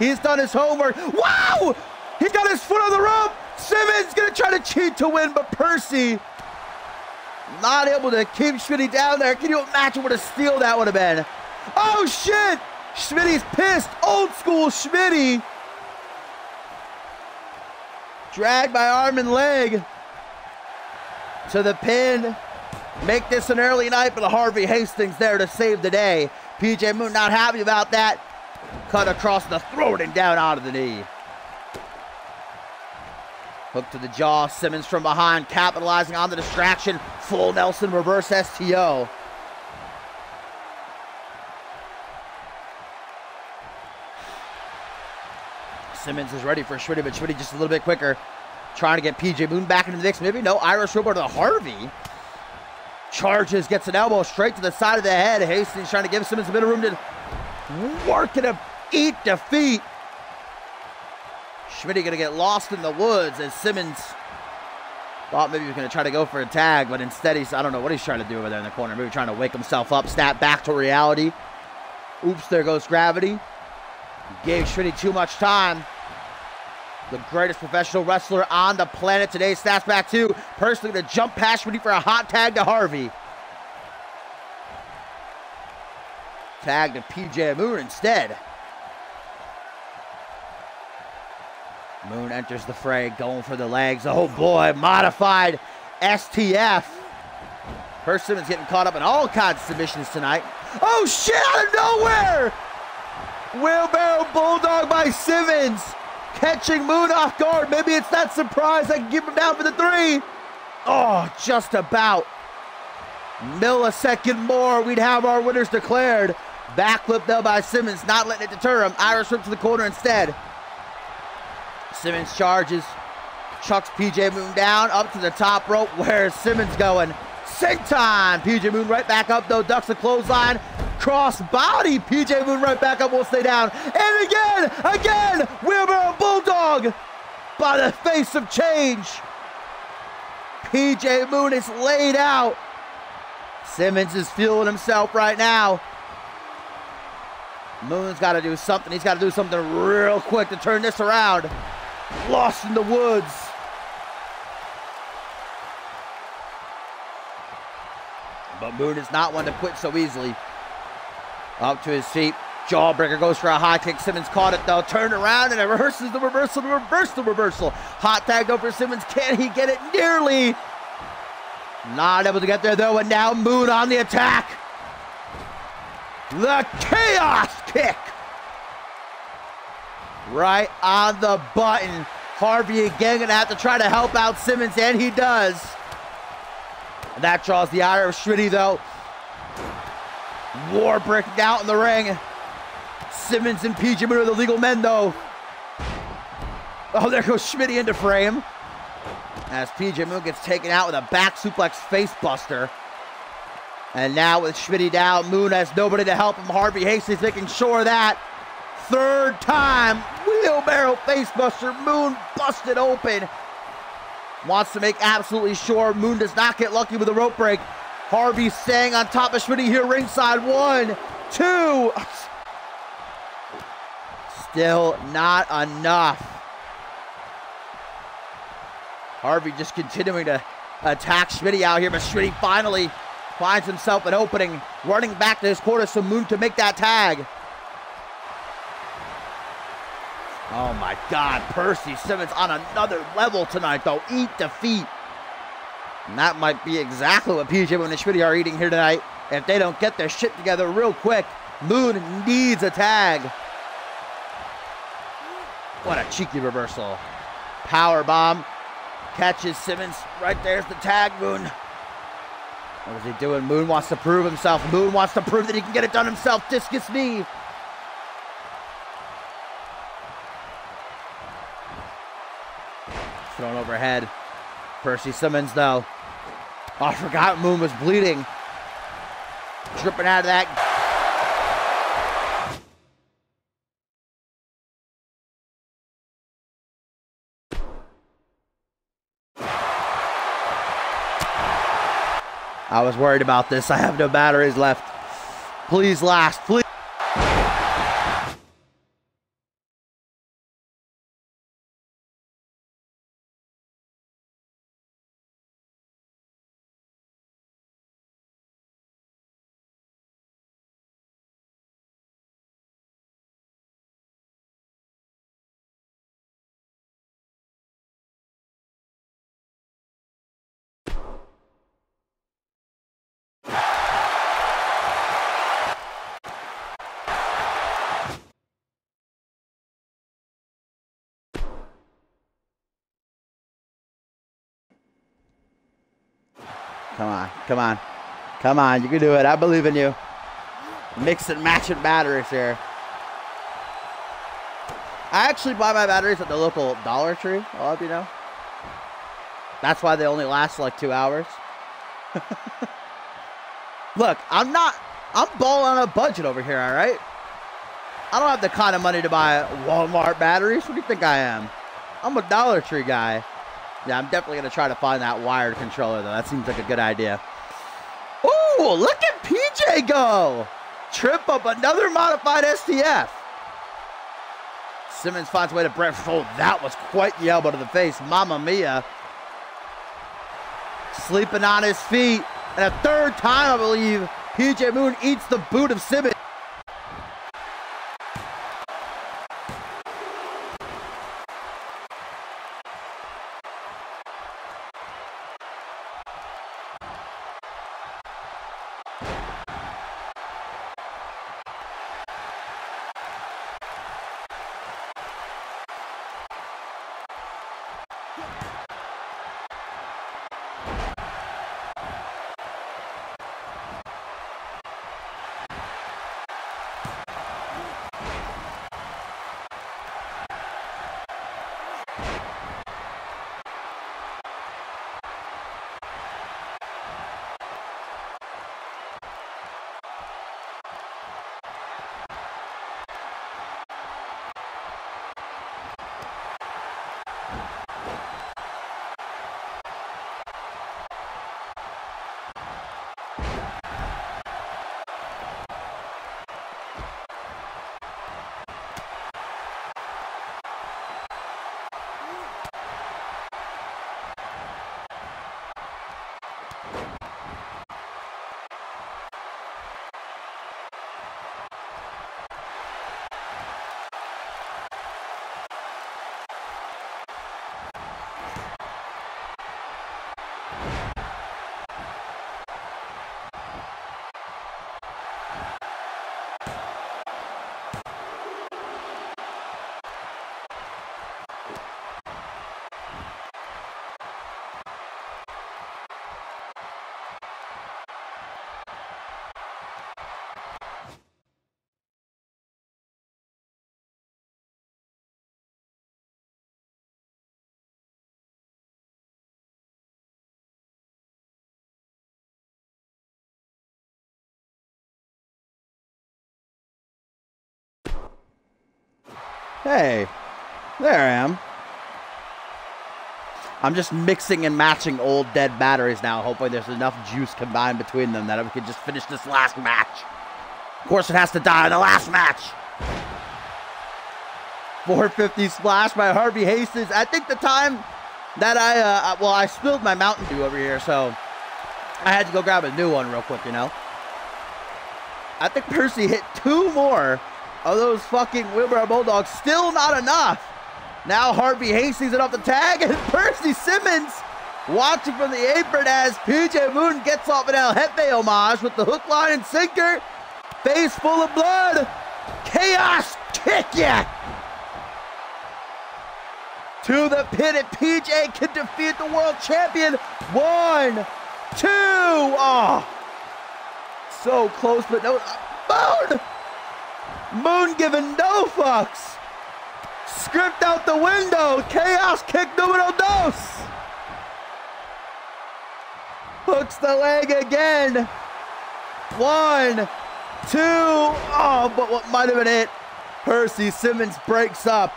Speaker 1: He's done his homework. Wow! He's got his foot on the rope. Simmons gonna try to cheat to win, but Percy not able to keep Schmitty down there. Can you imagine what a steal that would have been? Oh shit! Schmitty's pissed. Old school Schmitty. Dragged by arm and leg to the pin. Make this an early night but Harvey Hastings there to save the day. PJ Moon not happy about that. Cut across the throat and down out of the knee. Hook to the jaw. Simmons from behind, capitalizing on the distraction. Full Nelson reverse STO. Simmons is ready for Schmitty, but Schmitty just a little bit quicker. Trying to get PJ Moon back into the mix. Maybe no Irish Robo to the Harvey. Charges, gets an elbow straight to the side of the head. Hastings trying to give Simmons a bit of room to work it up, eat defeat. Schmitty going to get lost in the woods as Simmons thought maybe he was going to try to go for a tag, but instead he's, I don't know what he's trying to do over there in the corner. Maybe trying to wake himself up, snap back to reality. Oops, there goes gravity. Gave Schmitty too much time. The greatest professional wrestler on the planet today. Snaps back two. Personally to jump past Schmitty for a hot tag to Harvey. Tag to PJ Moon instead. Moon enters the fray, going for the legs. Oh boy, modified STF. Percy Simmons getting caught up in all kinds of submissions tonight. Oh shit, out of nowhere! Wheelbarrow Bulldog by Simmons. Catching Moon off guard. Maybe it's that surprise I can keep him down for the three. Oh, just about. Millisecond more, we'd have our winners declared. Backflip though by Simmons, not letting it deter him. Irish whip to the corner instead. Simmons charges, chucks PJ Moon down, up to the top rope. Where's Simmons going? Sink time! PJ Moon right back up though, ducks the clothesline. Cross body, PJ Moon right back up, will stay down. And again, again, Wheelbarrow Bulldog by the face of change. PJ Moon is laid out. Simmons is feeling himself right now. Moon's got to do something. He's got to do something real quick to turn this around. Lost in the woods. But Moon is not one to quit so easily. Up to his feet. Jawbreaker goes for a high kick. Simmons caught it though. Turned around and it reverses the reversal to reverse the reversal. Hot tag over Simmons. Can he get it? Nearly. Not able to get there though. And now Moon on the attack. The chaos kick. Right on the button. Harvey again gonna have to try to help out Simmons, and he does. And that draws the ire of Schmitty though. War breaking out in the ring. Simmons and PJ Moon are the legal men though. Oh, there goes Schmitty into frame. As PJ Moon gets taken out with a back suplex face buster. And now with Schmitty down, Moon has nobody to help him. Harvey Hastings making sure that. Third time, wheelbarrow facebuster. Moon busted open. Wants to make absolutely sure Moon does not get lucky with a rope break. Harvey staying on top of Schmitty here ringside. One, two. Still not enough. Harvey just continuing to attack Schmitty out here, but Schmitty finally finds himself an opening, running back to his corner so Moon to make that tag. Oh my God, Percy Simmons on another level tonight, though. Eat defeat. And that might be exactly what PJ and Schmitty are eating here tonight. If they don't get their shit together real quick, Moon needs a tag. What a cheeky reversal. Power bomb. Catches Simmons. Right there's the tag, Moon. What is he doing? Moon wants to prove himself. Moon wants to prove that he can get it done himself. Discus knee. Thrown overhead. Percy Simmons, though. Oh, I forgot Moon was bleeding. Dripping out of that. I was worried about this. I have no batteries left. Please last. Please. Come on, come on. You can do it. I believe in you. Mix and match it batteries here. I actually buy my batteries at the local Dollar Tree. I'll have you know. That's why they only last like two hours. Look, I'm not. I'm balling on a budget over here. All right. I don't have the kind of money to buy Walmart batteries. What do you think I am? I'm a Dollar Tree guy. Yeah, I'm definitely going to try to find that wired controller, though. That seems like a good idea. Look at PJ go! Trip up another modified STF. Simmons finds a way to Brett. Oh, that was quite the elbow to the face. Mamma mia. Sleeping on his feet. And a third time, I believe, PJ Moon eats the boot of Simmons. Hey, there I am. I'm just mixing and matching old dead batteries now, hoping there's enough juice combined between them that we can just finish this last match. Of course, it has to die in the last match. 450 splash by Harvey Hastings. I think the time that I, uh, well, I spilled my Mountain Dew over here, so I had to go grab a new one real quick, you know. I think Percy hit two more of those fucking Wheelbarrow Bulldogs. Still not enough. Now Harvey Hastings it off the tag, and Percy Simmons watching from the apron as PJ Moon gets off an El Jefe homage with the hook, line, and sinker. Face full of blood. Chaos kick ya! To the pit, and PJ can defeat the world champion. One, two. Oh, so close, but no. Uh, Moon! Moon giving no fucks. Script out the window. Chaos kick numero dos. Hooks the leg again. One, two. Oh, but what might have been it? Percy Simmons breaks up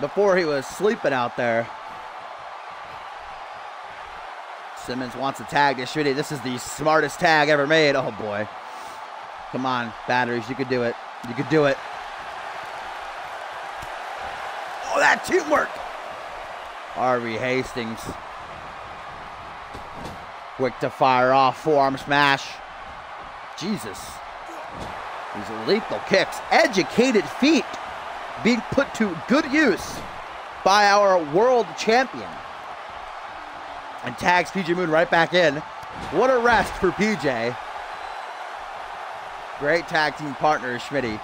Speaker 1: before he was sleeping out there. Simmons wants a tag to shoot it. This is the smartest tag ever made. Oh boy. Come on, batteries. You could do it. You could do it. Oh, that teamwork. Harvey Hastings. Quick to fire off. Forearm smash. Jesus. These lethal kicks. Educated feet being put to good use by our world champion. And tags PJ Moon right back in. What a rest for PJ. Great tag team partner, Schmitty.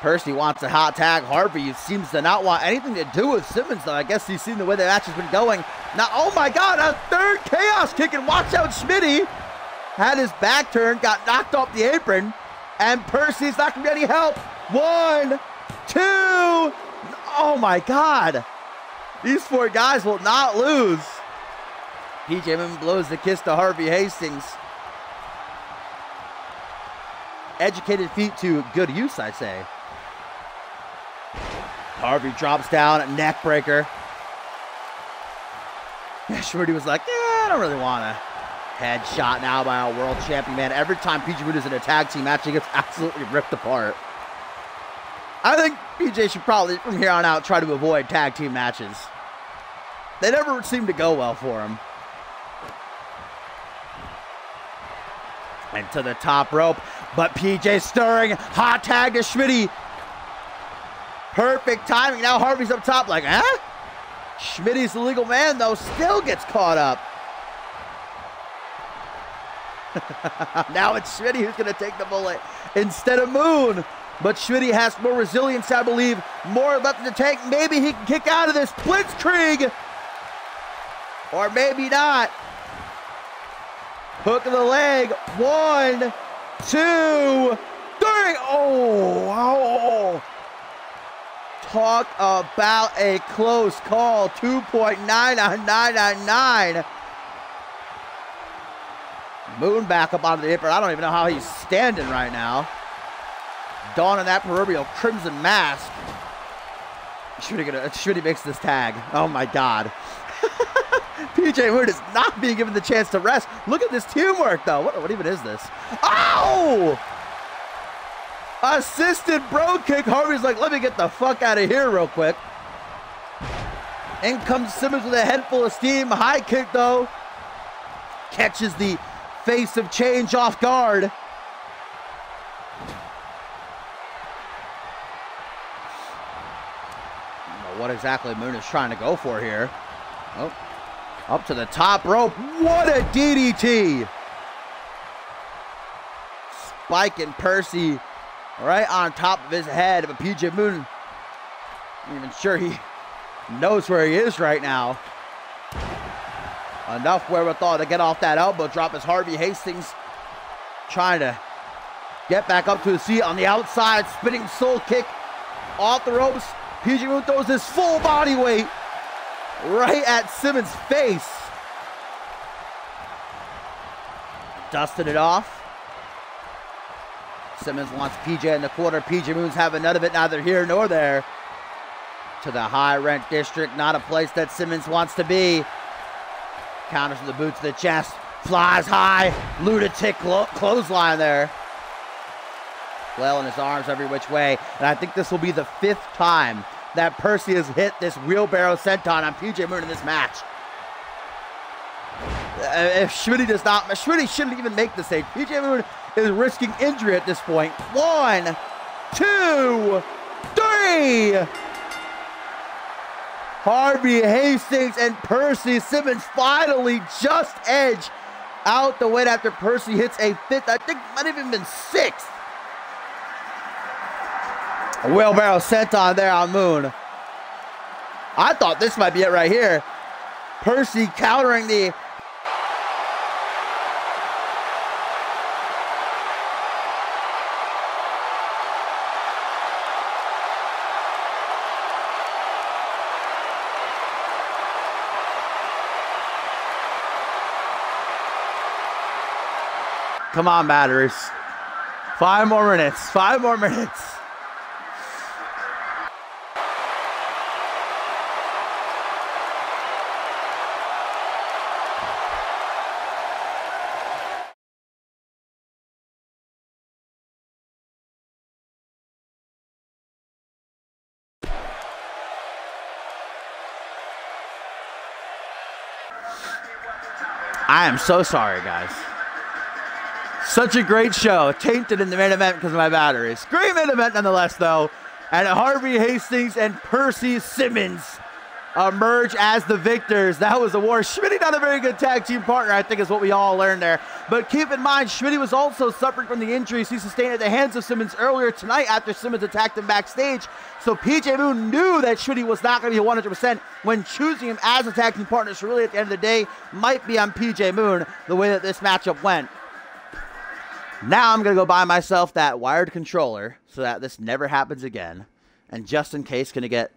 Speaker 1: Percy wants a hot tag. Harvey seems to not want anything to do with Simmons, though. I guess he's seen the way the match has been going. Now, oh my God, a third chaos kick, and watch out, Schmitty had his back turned, got knocked off the apron, and Percy's not going to get any help. One, two, oh my God. These four guys will not lose. PJ Moon blows the kiss to Harvey Hastings. Educated feet to good use, I say. Harvey drops down, neck breaker. Shorty was like, yeah, I don't really want to headshot now by a world champion, man. Every time PJ Moon is in a tag team match, he gets absolutely ripped apart. I think PJ should probably, from here on out, try to avoid tag team matches. They never seem to go well for him. And to the top rope, but PJ stirring, hot tag to Schmitty. Perfect timing. Now Harvey's up top, like, huh? Schmitty's the legal man, though, still gets caught up. now it's Schmitty who's going to take the bullet instead of Moon. But Schmitty has more resilience, I believe. More left in the tank. Maybe he can kick out of this blitzkrieg. Or maybe not. Hook of the leg. One, two, three. Oh, oh, oh. Talk about a close call. 2.99999. Moon back up onto the apron. I don't even know how he's standing right now. Dawn in that proverbial crimson mask. Should he, should he makes this tag? Oh my god. PJ Moon is not being given the chance to rest. Look at this teamwork, though. What, what even is this? Oh! Assisted bro kick. Harvey's like, let me get the fuck out of here real quick. In comes Simmons with a head full of steam. High kick, though. Catches the face of change off guard. what exactly Moon is trying to go for here. Oh, up to the top rope. What a DDT! Spike and Percy right on top of his head. But PJ Moon, I'm even sure he knows where he is right now. Enough wherewithal to get off that elbow drop as Harvey Hastings trying to get back up to his seat on the outside. Spinning soul kick off the ropes. PJ Moon throws his full body weight right at Simmons' face. Dusted it off. Simmons wants PJ in the corner. PJ Moon's having none of it, neither here nor there. To the high rent district, not a place that Simmons wants to be. Counters with the boot to the chest. Flies high. Lunatic clothesline there. Flailing his arms every which way. And I think this will be the fifth time that Percy has hit this wheelbarrow senton on PJ Moon in this match. Uh, if Schmitty does not, Schmitty shouldn't even make the save. PJ Moon is risking injury at this point. One, two, three. Harvey Hastings and Percy Simmons finally just edge out the win after Percy hits a fifth. I think might have even been sixth. A wheelbarrow sent on there on Moon. I thought this might be it right here. Percy countering the Come on, Matters. Five more minutes. Five more minutes. I am so sorry, guys. Such a great show. Tainted in the main event because of my batteries. Great main event nonetheless, though. And Harvey Hastings and Percy Simmons emerge as the victors. That was a war. Schmidt not a very good tag team partner, I think is what we all learned there. But keep in mind, Schmidt was also suffering from the injuries he sustained at the hands of Simmons earlier tonight after Simmons attacked him backstage. So PJ Moon knew that Schmidt was not going to be 100% when choosing him as a tag team partner. So really, at the end of the day, might be on PJ Moon the way that this matchup went. Now I'm going to go buy myself that wired controller so that this never happens again. And just in case, going to get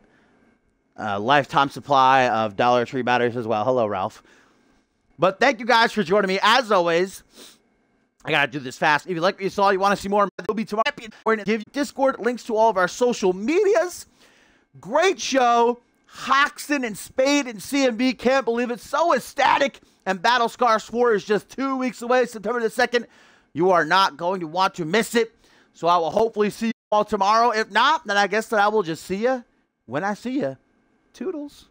Speaker 1: a lifetime supply of Dollar Tree batteries as well. Hello, Ralph. But thank you guys for joining me. As always, I gotta do this fast. If you like what you saw, you want to see more, there'll be tomorrow. We're gonna give Discord links to all of our social medias. Great show. Hoxton and Slate and CMV can't believe it. So ecstatic. And Battle Scars 4 is just two weeks away, September the 2nd. You are not going to want to miss it. So I will hopefully see you all tomorrow. If not, then I guess that I will just see you when I see you. Toodles.